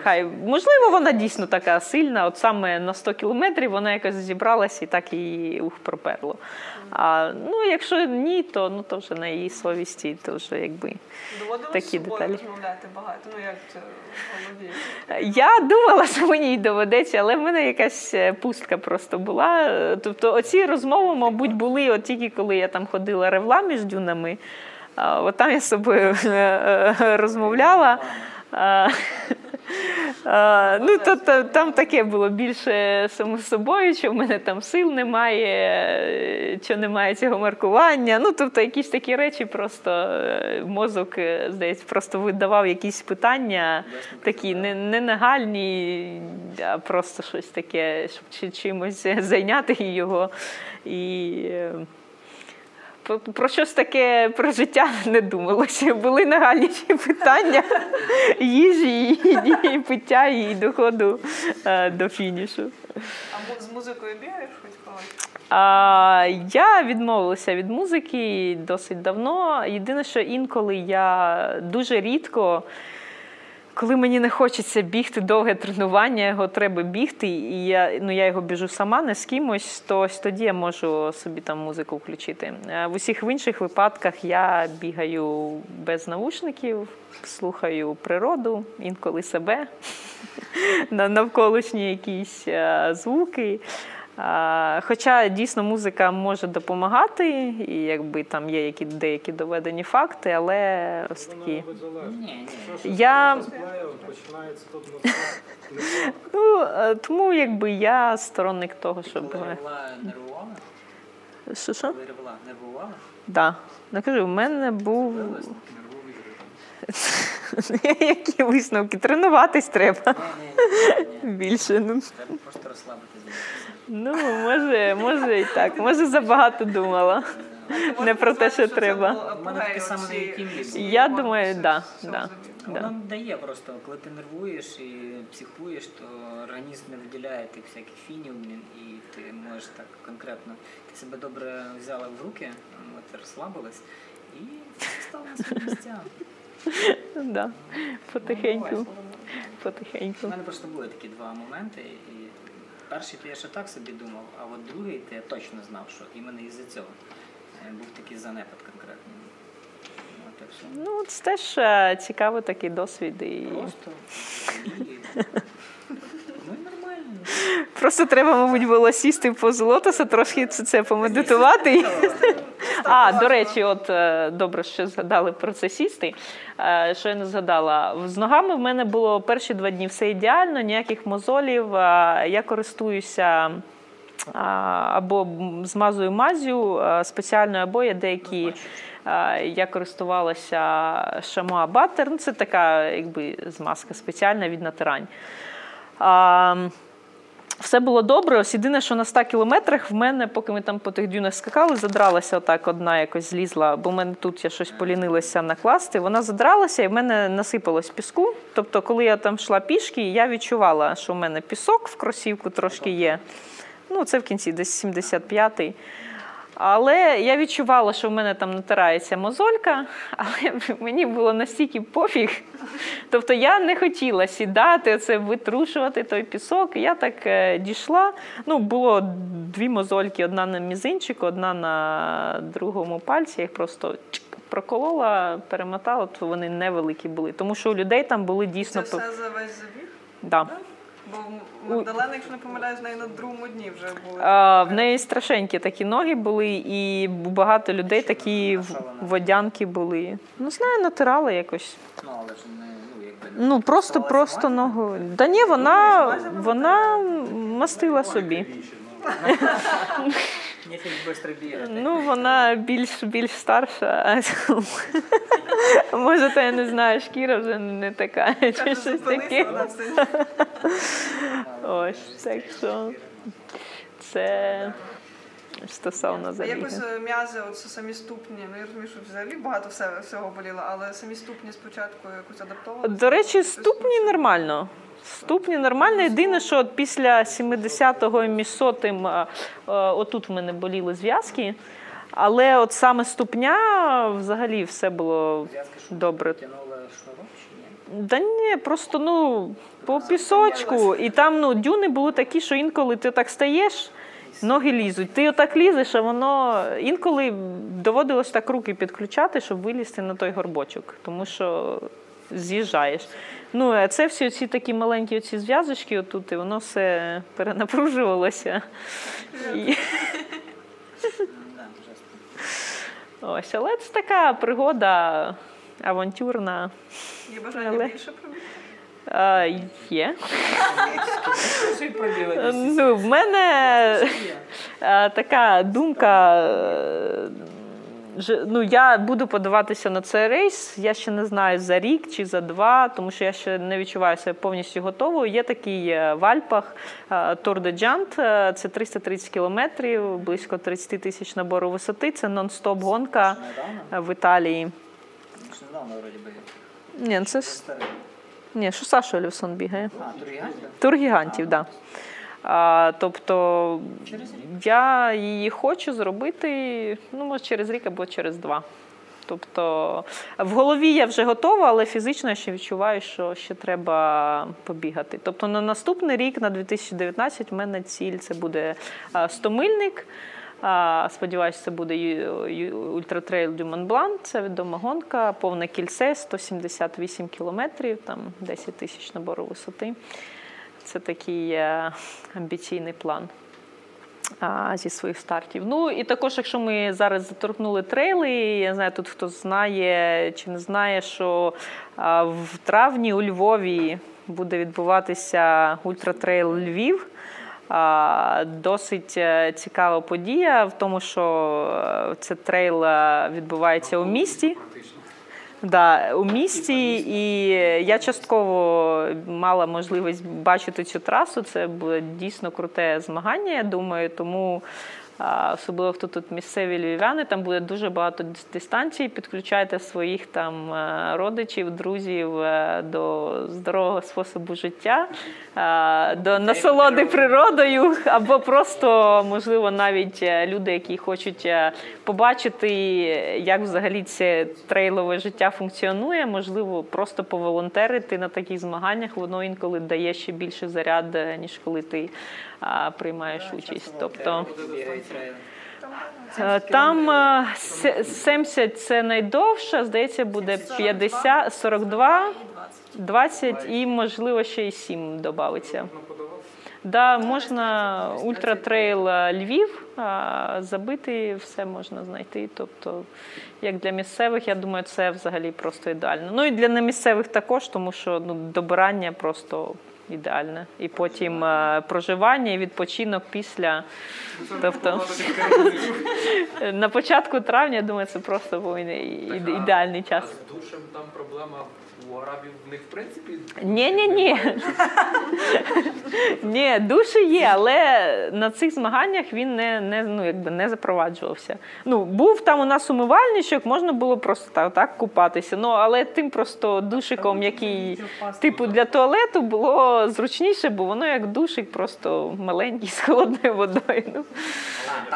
хай можливо, вона дійсно така сильна. От саме на 100 кілометрів вона якось зібралась і так її ух проперло. А ну якщо ні, то ну то вже на її совісті, то вже якби. Доводилось такі деталі. розмовляти багато, ну як це голові. Я думала, що мені й доведеться, але в мене якась е, пустка просто була. Тобто, оці розмови, мабуть, були от тільки коли я там ходила ревла між дюнами. От там я з собою е, е, розмовляла. Ну, то, то, там таке було більше само собою, що в мене там сил немає, що немає цього маркування. Ну, тобто, якісь такі речі, просто е, мозок, здається, просто видавав якісь питання такі не, не нагальні, а просто щось таке, щоб чи- чимось зайняти його. І про, щось таке про життя не думалося. Були нагальніші питання їжі, і, і пиття, і доходу е, до фінішу. А з музикою бігаєш хоч колись? А, я відмовилася від музики досить давно. Єдине, що інколи я дуже рідко. Коли мені не хочеться бігти довге тренування, його треба бігти, і я, ну, я його біжу сама, не з кимось, то ось тоді я можу собі там музику включити. Е, В усіх інших випадках я бігаю без наушників, слухаю природу, інколи себе, на навколишні якісь е, звуки. Хоча дійсно музика може допомагати, і якби там є які деякі доведені факти, але ось такі. Я ну е, тому якби я сторонник того, щоб що що? Нервувала? Да. Ну кажу, в мене був які висновки. Тренуватись треба більше. Ну, Треба просто розслабитись. Ну може, може і так. Може забагато думала. Не про те, що треба. У мене таке саме на. Я думаю, да, да. Да. Воно дає просто, коли ти нервуєш і психуєш, то організм не виділяє тих всяких фінів, і ти можеш так конкретно. Ти себе добре взяла в руки, от, розслабилась, і все стало на свої місця. Да. Потихеньку. У мене просто були такі два моменти. Перший то я ще так собі думав, а от другий то я точно знав, що іменно із-за цього е, був такий занепад конкретний. Ну, так що Ну, це теж е, цікавий такий досвід. І... просто ну і нормально. Просто треба, мабуть, було сісти по золотоса, трошки це, це помедитувати. А, до речі, от е, добре, що згадали про це сісти. Е, Що я не згадала. З ногами в мене було перші два дні все ідеально, ніяких мозолів. Е, Я користуюся. Або змазую мазю спеціальною, або є деякі. Я користувалася Шамоа Баттер. Ну, це така якби змазка спеціальна від натирань. Все було добре. Ось єдине, що на 100 кілометрах в мене, поки ми там по тих дюнах скакали, задралася отак одна якось злізла, бо в мене тут я щось полінилася накласти. Вона задралася і в мене насипалось піску. Тобто, коли я там йшла пішки, я відчувала, що в мене пісок в кросівку трошки є. Ну, це в кінці, десь 75-й. Але я відчувала, що в мене там натирається мозолька, але мені було настільки пофіг. Тобто я не хотіла сідати, це витрушувати той пісок. Я так е, дійшла. Ну, було дві мозольки: одна на мізинчику, одна на другому пальці. Я їх просто проколола, перемотала, то вони невеликі були. Тому що у людей там були Це дійсно. все за весь забіг? Да. Бо Магдалена, якщо не помиляюсь, в неї на другому дні вже були. А, В неї страшенькі такі ноги були, і багато людей такі в- водянки були. Ну, знаю, натирала якось. Ну, але ж не, ну, якби Ну, просто, просто ногу. Да ні, вона, вона мастила собі. Нефіг швидко бігати. Ну, вона більш, більш старша. а Може, та я не знаю, шкіра вже не така, чи щось таке. Ось, так що це стосовно А забігу. якось е, м'язи, от самі ступні, ну я розумію, що взагалі багато все, всього боліло, але самі ступні спочатку якось адаптовували. До речі, ступні нормально. Ступні нормально. Єдине, що от після 70-го і між сотим, е, е, отут в мене боліли зв'язки. Але от саме ступня взагалі все було добре. ні? Ні, просто ну по пісочку. І там ну, дюни були такі, що інколи ти так стаєш, ноги лізуть. Ти отак лізеш, а воно інколи доводилось так руки підключати, щоб вилізти на той горбочок, тому що з'їжджаєш. Ну, а це всі ці такі маленькі оці зв'язочки отут, і воно все перенапружувалося. І... Ось, але це така пригода авантюрна. Є бажання Але- більше? А, є. Ну, в мене е, така думка. Ну, я буду подаватися на цей рейс. Я ще не знаю за рік чи за два, тому що я ще не відчуваю себе повністю готовою. Є такий е, в Альпах Тур де Джант, це 330 кілометрів, близько 30 тисяч набору висоти. Це нон-стоп гонка е, в Італії. Ні, це ж- ні, що Саша Олівсон бігає. А, Тургігантів? Тур гігантів, так. Да. Тобто я її хочу зробити ну, може, через рік або через два. Тобто в голові я вже готова, але фізично я ще відчуваю, що ще треба побігати. Тобто на наступний рік, на 2019, в мене ціль це буде а, 100-мильник. А, Сподіваюся, це буде ультратрейл Дю Монблан. Це відома гонка, повне кільце, 178 кілометрів, там 10 тисяч набору висоти. Це такий е, амбіційний план. зі своїх стартів. Ну і також, якщо ми зараз заторкнули трейли, я знаю, тут хто знає чи не знає, що в травні у Львові буде відбуватися ультратрейл Львів. Досить е, цікава подія в тому, що е, це трейл відбувається у місті. Да, у місті, і я частково мала можливість бачити цю трасу. Це було дійсно круте змагання, я думаю. Тому особливо хто тут місцеві львів'яни, там буде дуже багато дис- дистанцій. Підключайте своїх там е, родичів, друзів е, до здорового способу життя, е, до насолоди природою, або просто, можливо, навіть люди, які хочуть побачити, як взагалі це трейлове життя функціонує, можливо, просто поволонтерити на таких змаганнях, воно інколи дає ще більше заряд, ніж коли ти приймаєш участь. Тобто. Е, Там е, 70 це найдовша, здається, буде 50, 42, 20 і, можливо, ще й 7 додається. Да, можна ультратрейл е, Львів а, забити, все можна знайти. Тобто, як для місцевих, я думаю, це взагалі просто ідеально. Ну і для немісцевих також, тому що ну, добирання просто ідеальне. І потім е, проживання і відпочинок після. Тобто на початку травня, я думаю, це просто ідеальний час. з душем там проблема у арабів в них в принципі. Ні, ні, ні. Ні, душі є, але на цих змаганнях він не, не, ну, якби не запроваджувався. Ну, був там у нас умивальничок, можна було просто так, так купатися. Ну, але тим просто душиком, який типу для туалету, було зручніше, бо воно як душик, просто маленький з холодною водою. Ну,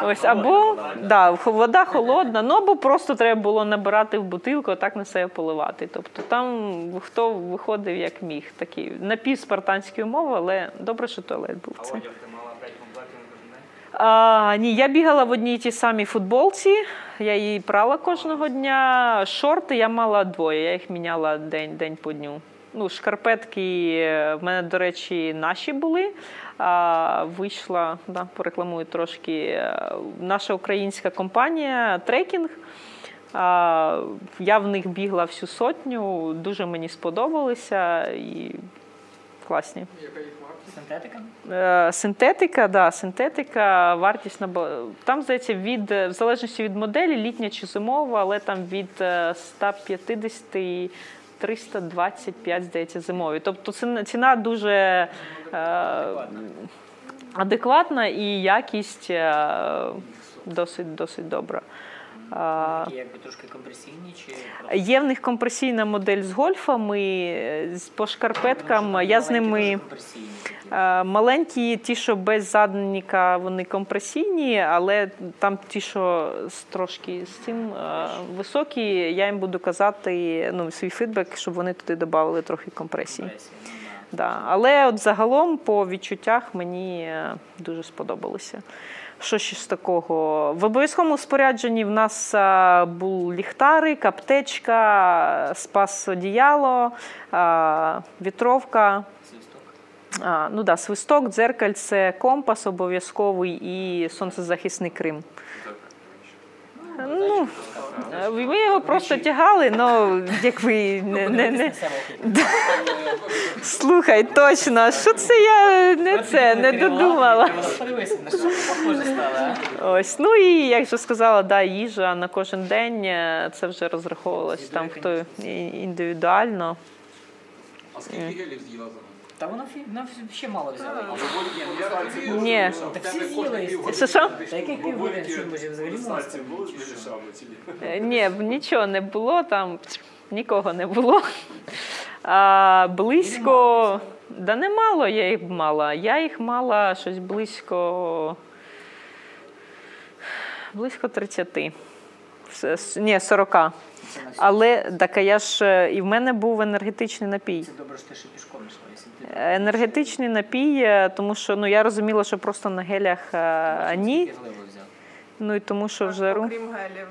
ось, або да, вода холодна, ну або просто треба було набирати в бутилку, а так на себе поливати. Тобто там хто виходив як міг. Такі напівспартанські умови, але добре, що туалет був. А Це. одяг ти мала 5 комплектів на кожен день? А, ні, я бігала в одній тій самій футболці. Я її прала кожного дня. Шорти я мала двоє. Я їх міняла день, день по дню. Ну, шкарпетки е, в мене, до речі, наші були. А, вийшла, да, порекламую трошки. е, Наша українська компанія Трекінг. Я в них бігла всю сотню, дуже мені сподобалися і класні. Яка їх вартість? Синтетика? Е, Синтетика, да, синтетика, вартість набо- там, здається, від в залежності від моделі, літня чи зимова, але там від е, 150 і 325, здається, зимові. Тобто ціна, ціна дуже е, адекватна і якість е, досить, досить добра. Такі якби трошки компресійні чи? Є в них компресійна модель з гольфами, е, з- по шкарпеткам. Я з ними. Маленькі, ті, що без задника, вони компресійні, але там ті, що трошки з цим е, високі, я їм буду казати ну, свій фідбек, щоб вони туди додали трохи компресії. Компресії, ну, да. Да. Але от загалом по відчуттях мені е, дуже сподобалося. Що ще з такого? В обов'язковому спорядженні в нас був ліхтарик, аптечка, спас одіяло, вітровка. Свисток. А, ну да, свисток, дзеркальце, компас обов'язковий і сонцезахисний крем. Ну, е, ми його просто тягали, ну як ви не, не, не... слухай, точно, що це я не це не додумала. Ось, ну і як же сказала, да, їжа на кожен день е, це вже розраховувалось там хто індивідуально. А скільки гелів з'їла за? Та воно фі- нам ще мало взяли. Виводять, ну, Ні. Так всі з'їли. півгодини Що, що? Та яких півгодин що може взагалі мозку? ні? Е, нічого не було там, нікого не було. А, близько. Да немало я їх мала. Я їх мала щось близько. Близько 30. С- с- Ні, 40. Це на всю- Але так а я ж е, і в мене був енергетичний напій. Це добре, що ти ще пішком Енергетичний напій, е, тому що ну, я розуміла, що просто на гелях а, ні. зливу взяв. Ну і тому що в Так, жару. Окрім гелів,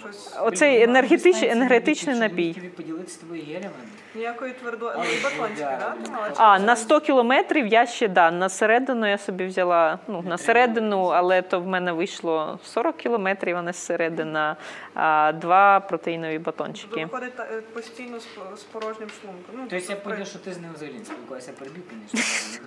щось Оцей енергетичний енергетичний напій. Тобі поділитися з тобою гелями. Ніякої твердої Але батончики, да? А, на 100 кілометрів я ще да, на середину я собі взяла, ну, на середину, але то в мене вийшло 40 кілометрів, а не зсередина, а, два протеїнові Тобто батончики. виходить е, постійно з, по- з порожнім шлунком. Ну, Тобто я поняв, що ти з ним взагалі не спілкувався перебіг, звісно.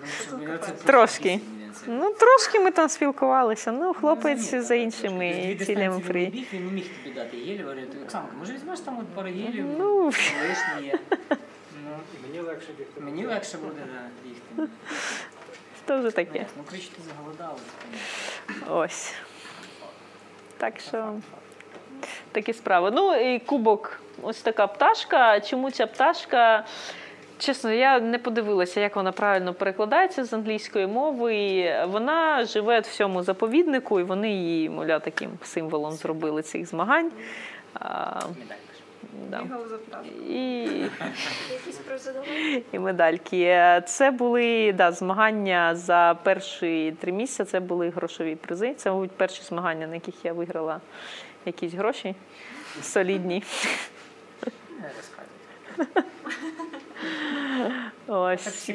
Трошки. Ну, трошки ми там спілкувалися. Ну, хлопець розумію, за іншими. Цілями фрі. він не міг тобі дати гель, говорить, Оксанка, може візьмеш там от пару гелів, Ну. Мені легше бігти. мені легше буде да, бігти. Це вже таке. Ну, коротше, ти заголодала. Ось. Так що такі справи. Ну і кубок, ось така пташка. Чому ця пташка? Чесно, я не подивилася, як вона правильно перекладається з англійської мови. І Вона живе в цьому заповіднику, і вони її, мовляв, таким символом зробили цих змагань. А. да. І і медальки. Це були да, змагання за перші три місяці. Це були грошові призи. Це, мабуть, перші змагання, на яких я виграла якісь гроші солідні. Не. Ось і...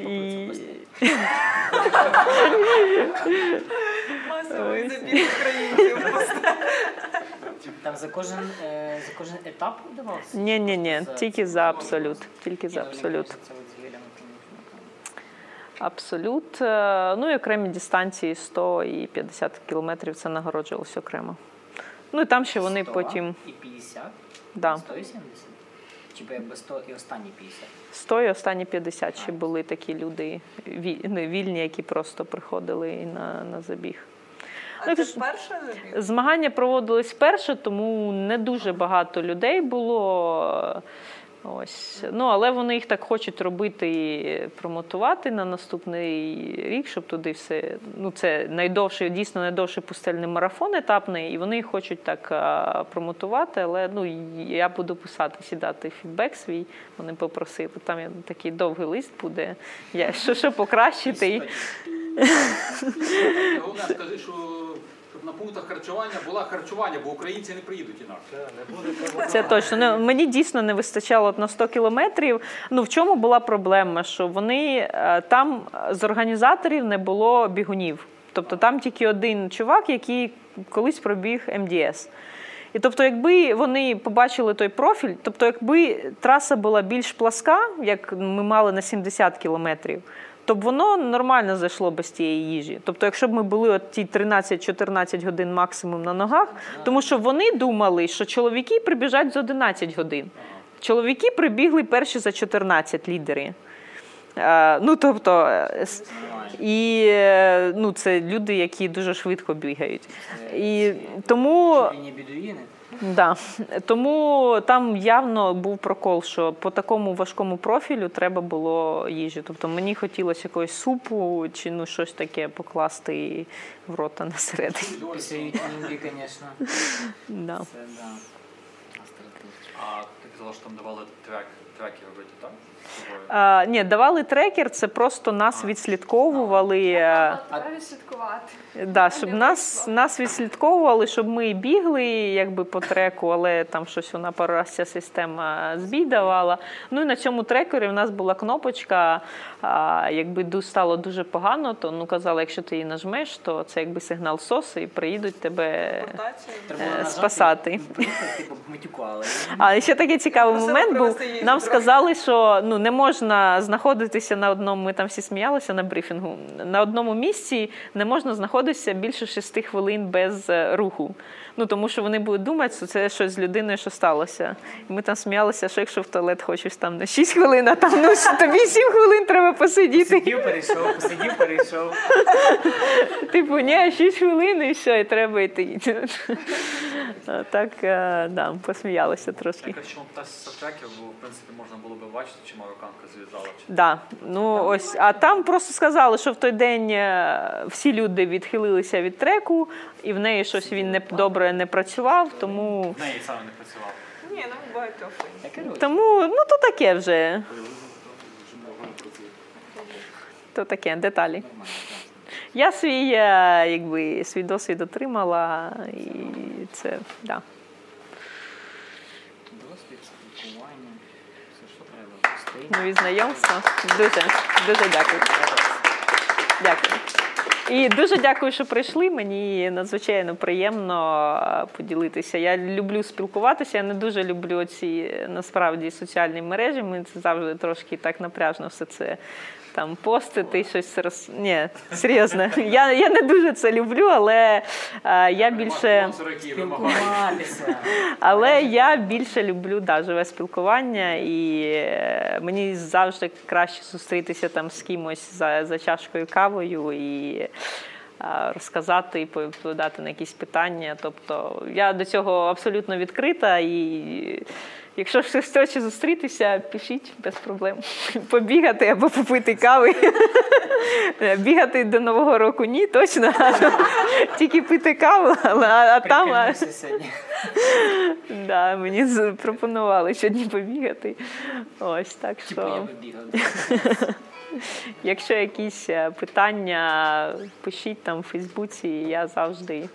Масовий забіг українців. Там за кожен, е, за кожен етап давався? Ні, ні, ні, тільки за абсолют. Тільки за ну, абсолют. Абсолют. Е, Ну і окремі дистанції 100 і 50 кілометрів це нагороджувалось окремо. Ну і там ще вони 100 потім. І 50? Да. 170? Чи би 100 і останні 50? 100 і останні 50 ще були такі люди ну, вільні, які просто приходили і на, на забіг. А це ж- перше забіг? Змагання проводились вперше, тому не дуже багато людей було. Ось. Ну, але вони їх так хочуть робити і промотувати на наступний рік, щоб туди все. Ну, це найдовший, дійсно найдовший пустельний марафон етапний, і вони їх хочуть так промотувати. Але ну, я буду писати, сідати фідбек свій. Вони попросили. Там я- такий довгий лист буде. Я, що, що покращити. Головне, скажи, що на пунктах харчування була харчування, бо українці не приїдуть інакше. Це не точно. Ну, мені дійсно не вистачало от на 100 кілометрів. Ну в чому була проблема? Що вони е, там з організаторів не було бігунів. Тобто там тільки один чувак, який колись пробіг МДС. І тобто, якби вони побачили той профіль, тобто, якби траса була більш пласка, як ми мали на 70 кілометрів, то б воно нормально зайшло без тієї їжі. Тобто, якщо б ми були от ті 13-14 годин максимум на ногах, тому що вони думали, що чоловіки прибіжать з 11 годин. Чоловіки прибігли перші за 14 лідери. Е, Ну, тобто, е, і е, ну, це люди, які дуже швидко бігають. І тому бідуїни. Да. Тому там явно був прокол, що по такому важкому профілю треба було їжі. Тобто мені хотілося якогось супу чи ну щось таке покласти в рота на середині. Після вітамінки, звісно. Да. Це да. А ти казала, що там давали трек, треки робити, так? А, ні, давали трекер, це просто нас відслідковували. е. Да, щоб нас, нас відслідковували, щоб ми бігли якби по треку, але там щось вона пару раз ця система збій давала. Ну і на цьому трекері в нас була кнопочка. А, якби стало дуже погано, то ну казали, якщо ти її нажмеш, то це якби сигнал СОС і приїдуть тебе. Треба Е, було нажати, спасати. приїхати, Типу. А ще такий цікавий момент був. Нам сказали, що ну не можна знаходитися на одному. Ми там всі сміялися на брифінгу. На одному місці не можна знаходитися більше шести хвилин без е, руху. Ну тому що вони будуть думати, що це щось з людиною, що сталося. І ми там сміялися, що якщо в туалет хочеш там на 6 хвилин, а там ну тобі 7 хвилин треба посидіти. Посидів, перейшов, посидів, перейшов. Типу, ні, 6 хвилин і все, і треба йти. Так, е, да, посміялися трошки. Якось чому пташся треків, бо в принципі можна було би бачити, чи марокканка зв'язала. Чи... Да, ну ось, а там просто сказали, що в той день е, всі люди відхилилися від треку, і в неї щось він не добре не працював, тому. Не, і саме не працював. Ні, ну багато. Тому ну то таке вже. То таке, деталі. Я свій е, якби, свій досвід отримала і це, да. Досвід, спілкування. Нові знайомства. Дуже, дуже дякую. Дякую. І дуже дякую, що прийшли. Мені надзвичайно приємно е, поділитися. Я люблю спілкуватися. Я не дуже люблю ці насправді соціальні мережі. Ми це завжди трошки так напряжно все це там постити, щось роз... Ні, серйозно. Я, я не дуже це люблю, але е, я більше. Але я більше люблю да, живе спілкування, і е, мені завжди краще зустрітися там з кимось за, за чашкою кавою і е, розказати і відповідати на якісь питання. Тобто я до цього абсолютно відкрита і. Якщо хтось хоче зустрітися, пишіть без проблем. Побігати або попити кави. Бігати до Нового року ні, точно. Тільки пити каву, але а, там. а-. Да, мені запропонували сьогодні побігати. Ось так Типу що, якщо якісь е, питання, пишіть там в Фейсбуці, я завжди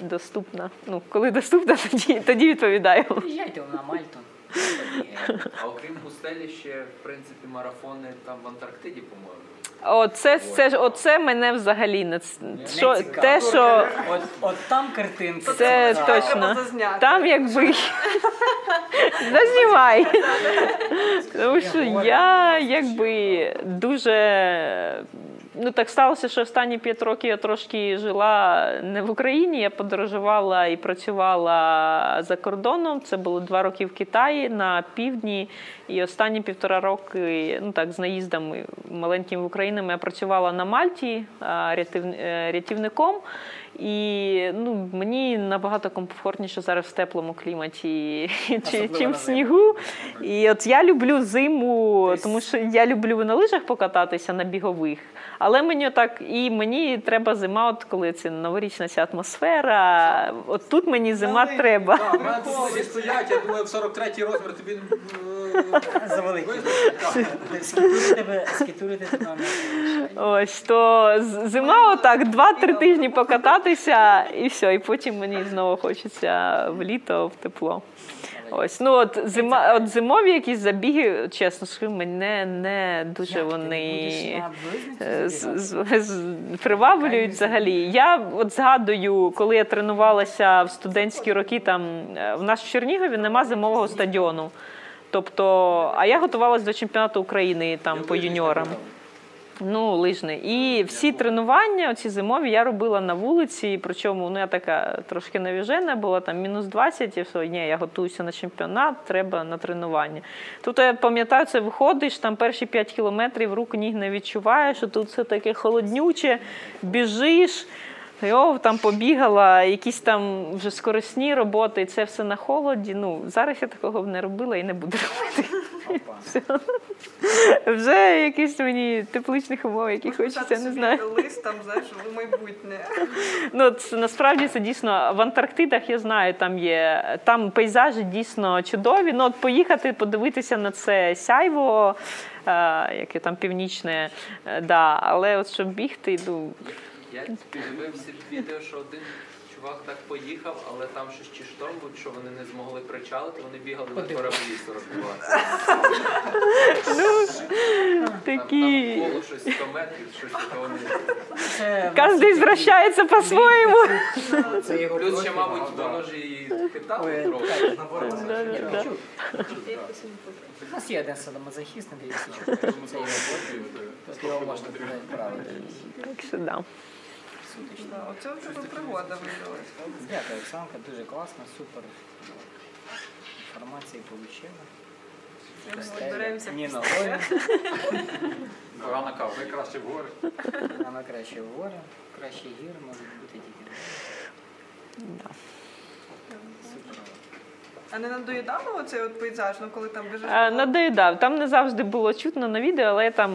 доступна. Ну, коли доступна, тоді, тоді відповідаю. Приїжджайте на Мальту. А окрім густелі ще, в принципі, марафони там в Антарктиді, по-моєму. Оце, це, ж- оце мене взагалі не ц- що, цікаво. те, що От, от там картинки. це цікаво. точно. Треба зазняти. Там якби зазнімай. Тому що я якби дуже. Ну так сталося, що останні п'ять років я трошки жила не в Україні. Я подорожувала і працювала за кордоном. Це було два роки в Китаї на півдні. І останні півтора роки, ну так, з наїздами маленьким в Україну, я працювала на Мальті е, рятівником. І ну, мені набагато комфортніше зараз в теплому кліматі, чи- чим в снігу. І от я люблю зиму, тому що я люблю на лижах покататися на бігових. Але мені так і мені треба зима, от коли це новорічна ця атмосфера. От тут мені зима треба. Так, мене стоять, я думаю, в 43-й розмір тобі е, Завеликі. вистачить. Так. Скітури тебе, тебе. Ось то зима, отак, 2-3 тижні покататися, і все, і потім мені знову хочеться в літо, в тепло. Ось, ну от зима, от зимові якісь забіги, чесно скажу, мене не дуже Як, вони. е, приваблюють взагалі. Я от згадую, коли я тренувалася в студентські роки, там е, в нас в Чернігові нема зимового стадіону. Тобто, а я готувалася до чемпіонату України там по юніорам. Ну, лижний. І всі тренування, оці зимові, я робила на вулиці. Причому ну, я така трошки навіжена, була там мінус 20, і все, ні, я готуюся на чемпіонат, треба на тренування. Тут я пам'ятаю, це виходиш, там перші 5 кілометрів рук ніг не відчуваєш, що тут все таке холоднюче, біжиш. Йо, там побігала, якісь там вже скорисні роботи, і це все на холоді. Ну, зараз я такого б не робила і не буду робити. Вже якісь мені тепличних умов, які хочеться, не знаю. Лист там, знаєш, у майбутнє. Ну, це, насправді це дійсно в Антарктидах, я знаю, там є там пейзажі дійсно чудові. Ну, от поїхати, подивитися на це сяйво, е, яке там північне, е, да. але от щоб бігти, ну, Я подивився відео, що один чувак так поїхав, але там щось чи шторм був, що вони не змогли причалити, вони бігали на кораблі 42. Там, такі. там коло щось 100 метрів, щось таке вони. Це Кожен звращається по-своєму. Плюс ще, мабуть, воно ж і хитало трохи. У нас є один садомазохіст, Васильчук. Це його можна туди відправити. Так що да. Сутичний. Да, Оце в тебе пригода видалась. Дякую, Оксанка, дуже класно, супер. Інформації отримали. Ми на Ні ногою, Погана ви краще в гори. вона краще в горі, краще гір, можуть бути тільки. Супер. А не надоїдало оцей от пейзаж, ну коли там біжиш? Е, Надоїдав. Там не завжди було чутно на відео, але я там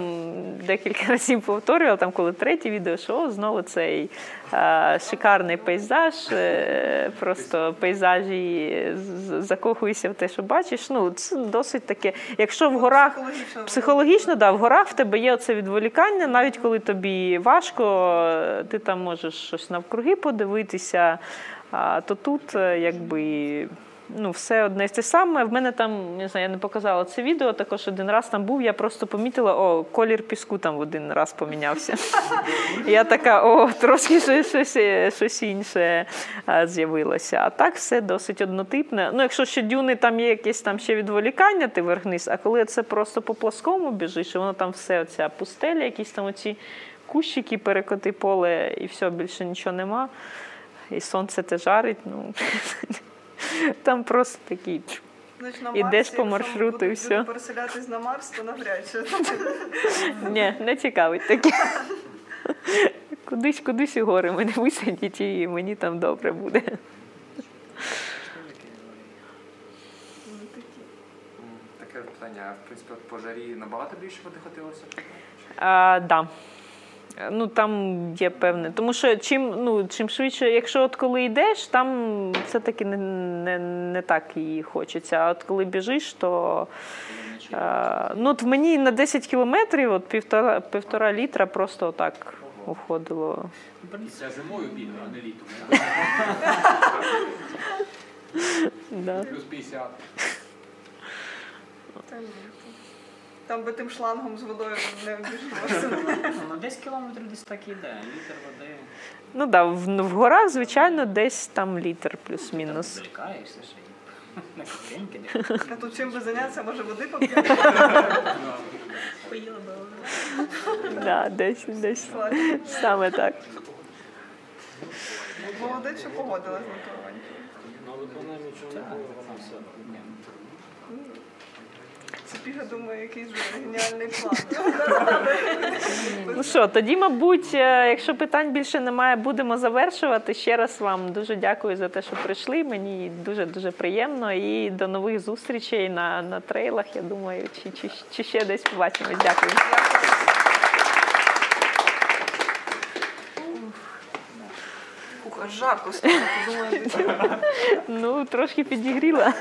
декілька разів повторювала, там коли третє відео, що о, знову цей е, шикарний пейзаж, е, просто пейзажі закохуєшся в те, що бачиш. Ну, це досить таке. Якщо в горах Психологічно. Психологічно, да, в горах в тебе є оце відволікання, навіть коли тобі важко, ти там можеш щось навкруги подивитися, а то тут якби ну, все одне те саме. В мене там, не знаю, я не показала це відео, також один раз там був, я просто помітила, о, колір піску там в один раз помінявся. Я така, о, трошки щось, щось, щось інше з'явилося. А так все досить однотипне. Ну, якщо ще дюни, там є якесь там ще відволікання, ти верх-вниз, а коли це просто по плоскому біжиш, і воно там все, оця пустеля, якісь там оці кущики, перекоти поле, і все, більше нічого нема. І сонце те жарить. Ну, там просто такий. Ідеш по маршруту і все. переселятись на Марс, то навряд чи. Ні, не цікавить таке. Кудись, кудись у гори мене висадять, і мені там добре буде. Таке питання, а в принципі, по жарі набагато більше води хотілося? Да. Ну там є певне. Тому що чим, ну, чим швидше, якщо от коли йдеш, там все-таки не, не, не так і хочеться. А от коли біжиш, то а, ну, от в мені на 10 кілометрів от півтора, півтора літра просто отак уходило. Це зимою бігаю, а не літом. Плюс 50. Там, би тим шлангом з водою не обійшлося. Ну, 10 кілометрів десь так і йде. Літр води. Ну так, да, в, в горах, звичайно, десь там літр плюс-мінус. Залікаєшся ще й на копеньки. А тут чим би зайнятися, може води поп'яти? Поїла би. Да, десь, десь саме так. Молодець, що погодилась на. Ну, але вона нічого не було, вона все. Цепіга думає, якийсь геніальний план. Ну що, тоді, мабуть, е, якщо питань більше немає, будемо завершувати. Ще раз вам дуже дякую за те, що прийшли. Мені дуже дуже приємно. І до нових зустрічей на, на трейлах. Я думаю, чи, чи, чи ще десь побачимось. Дякую. Жарко стало, подумала, Ну, трошки підігріла.